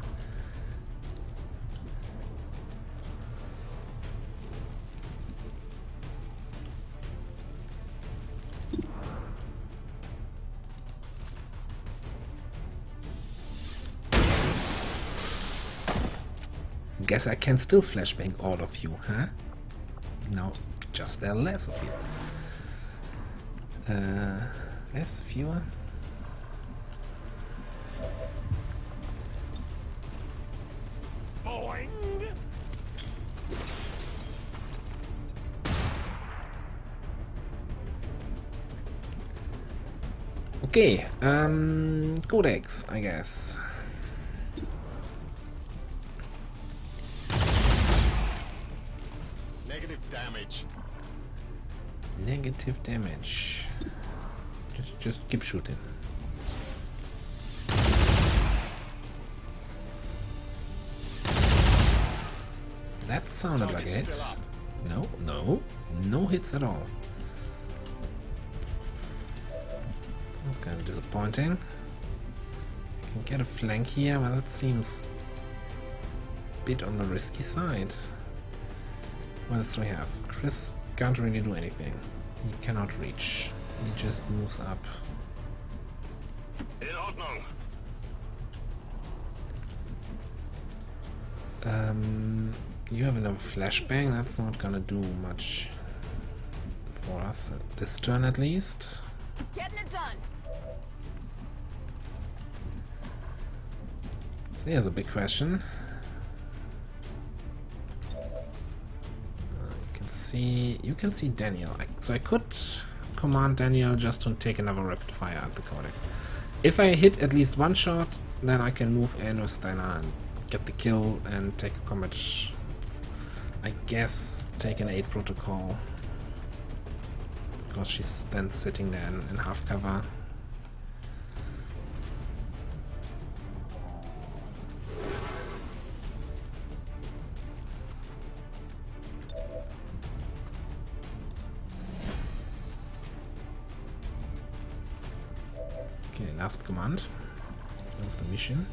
Guess I can still flashbang all of you, huh? No, just there are less of you. Uh, less, fewer? Boing. Okay, um, Codex, I guess. Negative damage. Negative damage. Just, keep shooting. That sounded like a Target's hit. still up. No, no, no hits at all. That's kind of disappointing. Can get a flank here, but that seems a bit on the risky side. What else do we have? Chris can't really do anything. He cannot reach. He just moves up. In Ordnung. Um, you have another flashbang. That's not gonna do much for us at this turn, at least. Getting it done. So here's a big question. Uh, you can see you can see Daniel. I, so I could command Daniel just to take another rapid fire at the codex. If I hit at least one shot, then I can move in with Steiner and get the kill and take a combat. I guess take an aid protocol. Because she's then sitting there in, in half cover. Okay, last command of the mission.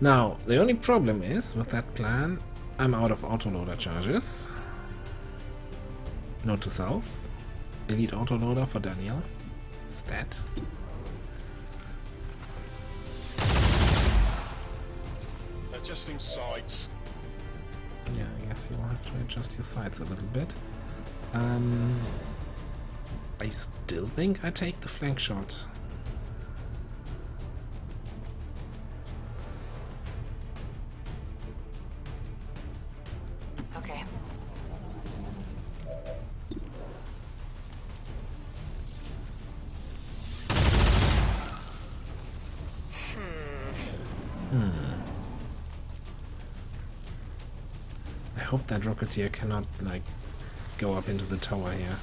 Now, the only problem is, with that plan, I'm out of autoloader charges. Note to self. Elite autoloader for Daniel. Stat. Adjusting sights. Yeah, I guess you'll have to adjust your sights a little bit. Um, I still think I take the flank shot. That Rocketeer cannot, like, go up into the tower here.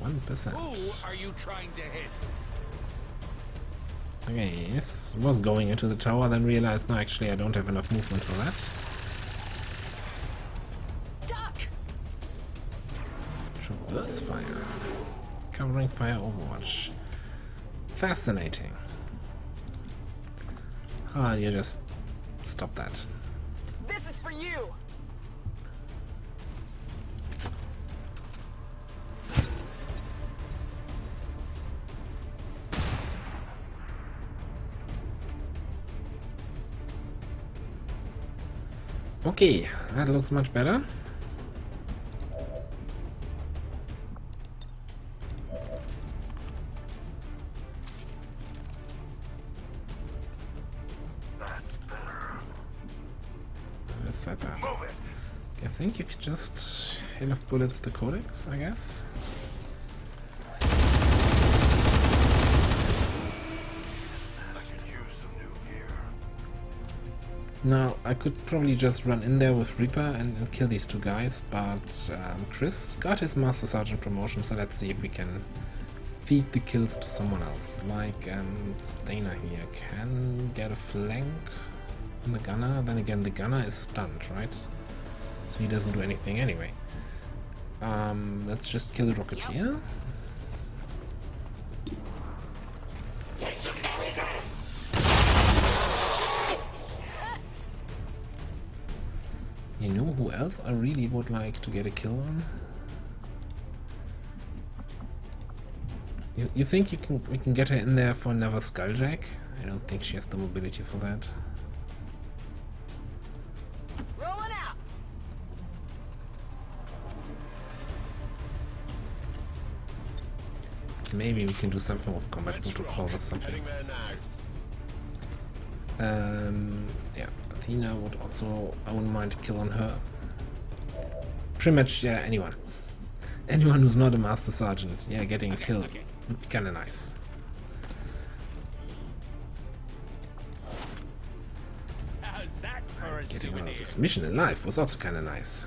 One percent. Who are you trying to hit? Okay, yes, was going into the tower, then realized, no, actually I don't have enough movement for that. Duck! Traverse fire. Covering fire overwatch. Fascinating. Ah, you just stop that. This is for you. Okay, that looks much better. Just of bullets the codex, I guess. Now, I could probably just run in there with Reaper and, and kill these two guys, but um, Chris got his Master Sergeant promotion, so let's see if we can feed the kills to someone else. Like um, Steiner here can get a flank on the gunner, then again the gunner is stunned, right? So he doesn't do anything anyway. Um, let's just kill the Rocketeer. You know who else I really would like to get a kill on? You, you think you can we can get her in there for another Skulljack? I don't think she has the mobility for that. Maybe we can do something with combat protocol or something. Heading there now. Um, yeah, Athena would also, I wouldn't mind kill on her. Pretty much, yeah, anyone. Anyone who's not a Master Sergeant, yeah, getting a kill okay. would be kinda nice. How's that for a Getting out of this mission alive was also kinda nice.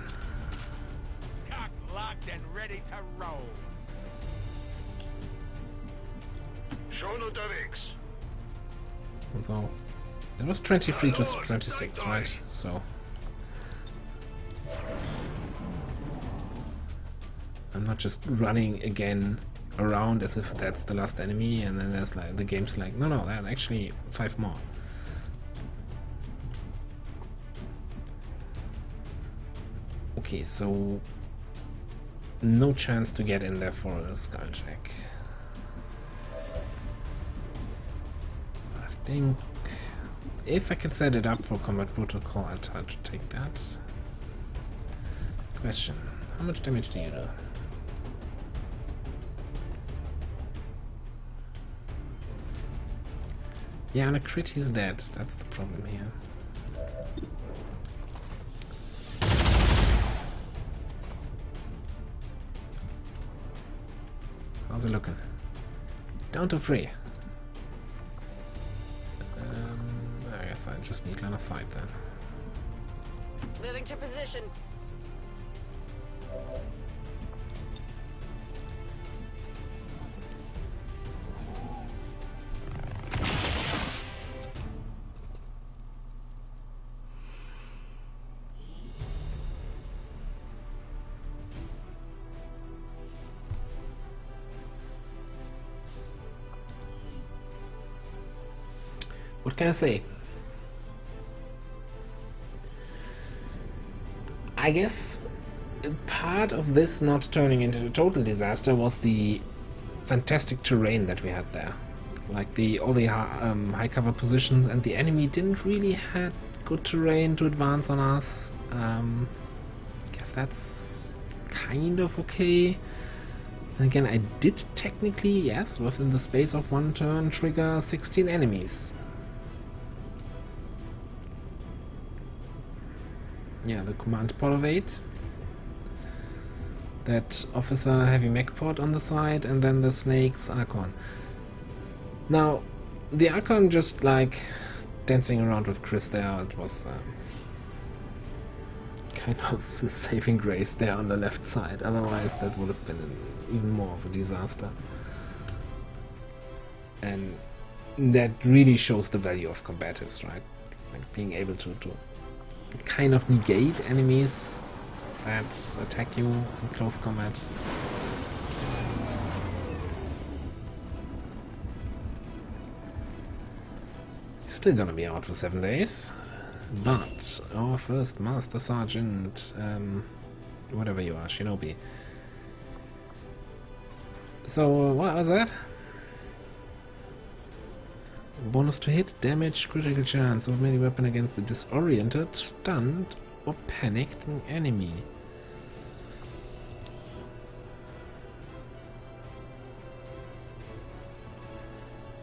So, it was 23 to 26, right? So. I'm not just running again around as if that's the last enemy and then there's like the game's like no no actually five more. Okay so no chance to get in there for a skulljack I think if I can set it up for combat protocol I'll try to take that question how much damage do you do Yeah, and a crit he's dead. That's the problem here. How's it looking? Down to three. Guess I just need line of sight then. Moving to position. What can I say? I guess part of this not turning into a total disaster was the fantastic terrain that we had there. Like the all the um, high cover positions, and the enemy didn't really had good terrain to advance on us. Um, guess that's kind of okay. And again, I did technically, yes, within the space of one turn, trigger 16 enemies. Yeah, the command pod of 8. That officer heavy mech pod on the side, and then the snakes Archon. Now, the Archon just like dancing around with Chris there. It was um, kind of the saving grace there on the left side. Otherwise, that would have been an, even more of a disaster. And that really shows the value of combatives, right? Like being able to, to kind of negate enemies that attack you in close combat. He's still gonna be out for seven days. But our first Master Sergeant, um, whatever you are, Shinobi. So, uh, what was that? Bonus to hit, damage, critical chance of melee weapon against a disoriented, stunned, or panicked enemy.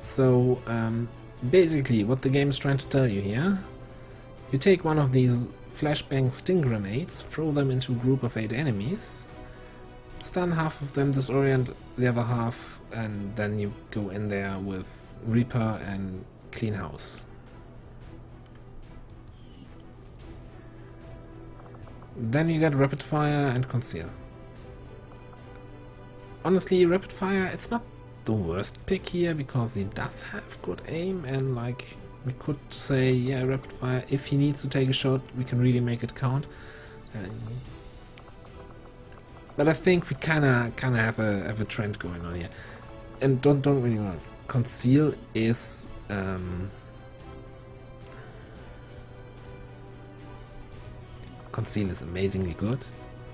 So, um, basically, what the game is trying to tell you here, you take one of these flashbang sting grenades, throw them into a group of eight enemies, stun half of them, disorient the other half, and then you go in there with Reaper and Clean House. Then you get Rapid Fire and Conceal. Honestly, Rapid Fire, it's not the worst pick here because he does have good aim and like we could say yeah rapid fire if he needs to take a shot we can really make it count but I think we kinda kinda have a have a trend going on here and don't don't really wrong conceal is um, conceal is amazingly good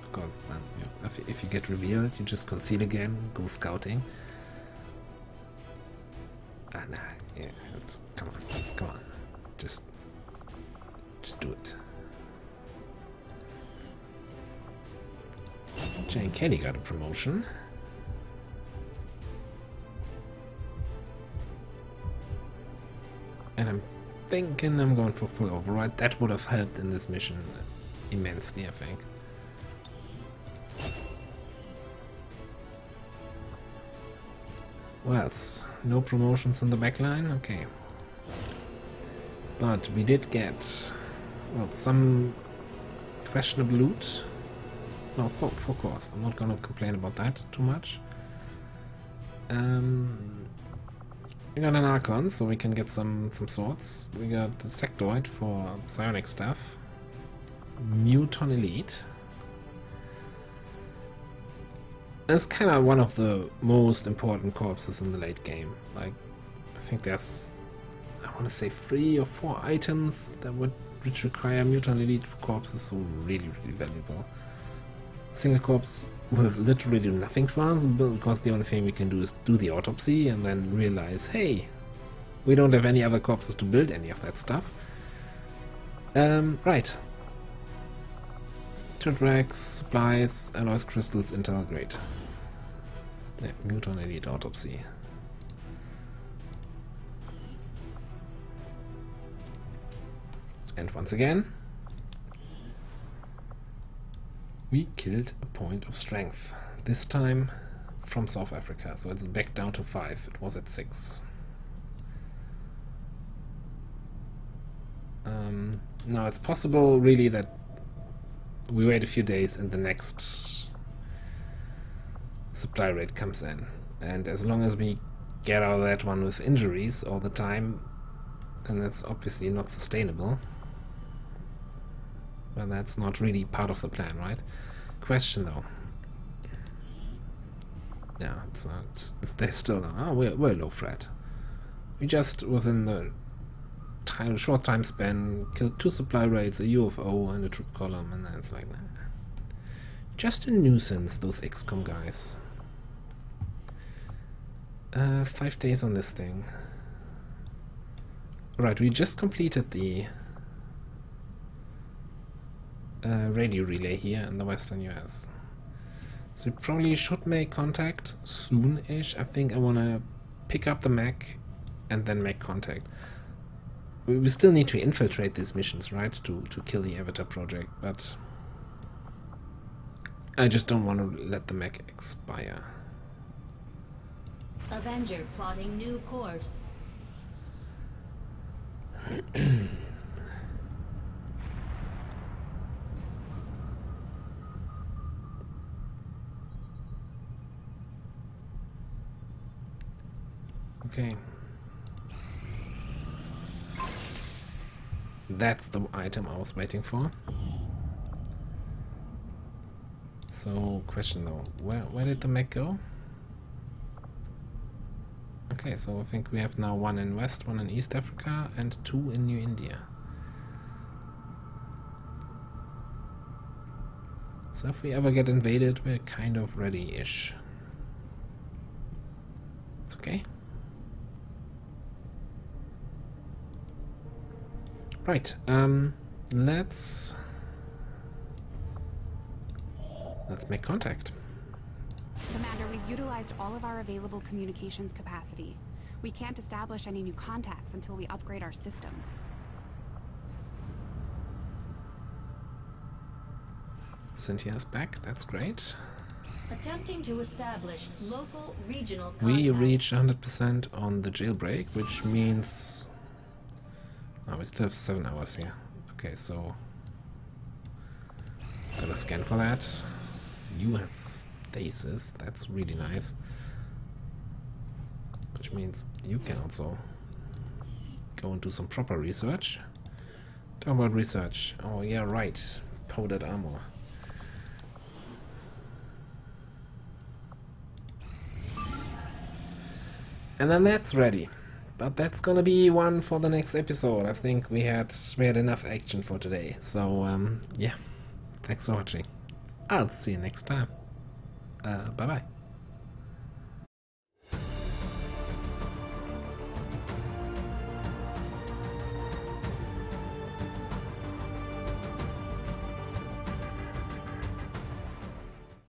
because then you know, if, if you get revealed you just conceal again go scouting Ah, nah, yeah, come on, come on, just, just do it. Jane Kelly got a promotion. And I'm thinking I'm going for full override. That would have helped in this mission immensely, I think. Well? No promotions in the backline? Okay. But we did get, well, some questionable loot. No, for, for course. I'm not gonna complain about that too much. Um, we got an Archon, so we can get some, some swords. We got the Sectoid for psionic stuff. Muton Elite. That's kind of one of the most important corpses in the late game. Like, I think there's, I want to say three or four items that would which require Muton elite corpses, so really, really valuable. Single corpse with literally do nothing for us, because the only thing we can do is do the autopsy and then realize, hey, we don't have any other corpses to build any of that stuff. Um, right. Turret supplies, alloys, crystals, intel, great. Yeah, Muton elite autopsy. And once again, we killed a point of strength. This time from South Africa, so it's back down to 5. It was at 6. Um, now it's possible really that we wait a few days and the next supply raid comes in. And as long as we get out of that one with injuries all the time, and that's obviously not sustainable, well, that's not really part of the plan, right? Question though. Yeah, it's, uh, it's, they're still, oh, we're, we're low threat. We just, within the time, short time span, killed two supply raids, a UFO, and a troop column, and then it's like that. Just a nuisance, those XCOM guys. Uh, five days on this thing. Right, we just completed the uh, radio relay here in the western US. So we probably should make contact soon-ish. I think I want to pick up the mech and then make contact. We, we still need to infiltrate these missions, right? To, to kill the Avatar project, but... I just don't want to let the mech expire. Avenger plotting new course. okay. That's the item I was waiting for. So, question though, where, where did the mech go? Okay, so I think we have now one in West, one in East Africa, and two in New India. So if we ever get invaded, we're kind of ready-ish. It's okay. Right, um, let's... Let's make contact. Commander, we've utilized all of our available communications capacity. We can't establish any new contacts until we upgrade our systems. Cynthia's back, that's great. Attempting to establish local regional We contact. reached 100% on the jailbreak, which means... Oh, we still have 7 hours here. Okay, so... Gotta scan for that. You have stasis, that's really nice. Which means you can also go and do some proper research. Talk about research. Oh yeah, right. Powered armor. And then that's ready. But that's gonna be one for the next episode. I think we had we had enough action for today. So um, yeah, thanks for watching. I'll see you next time. Uh, bye bye.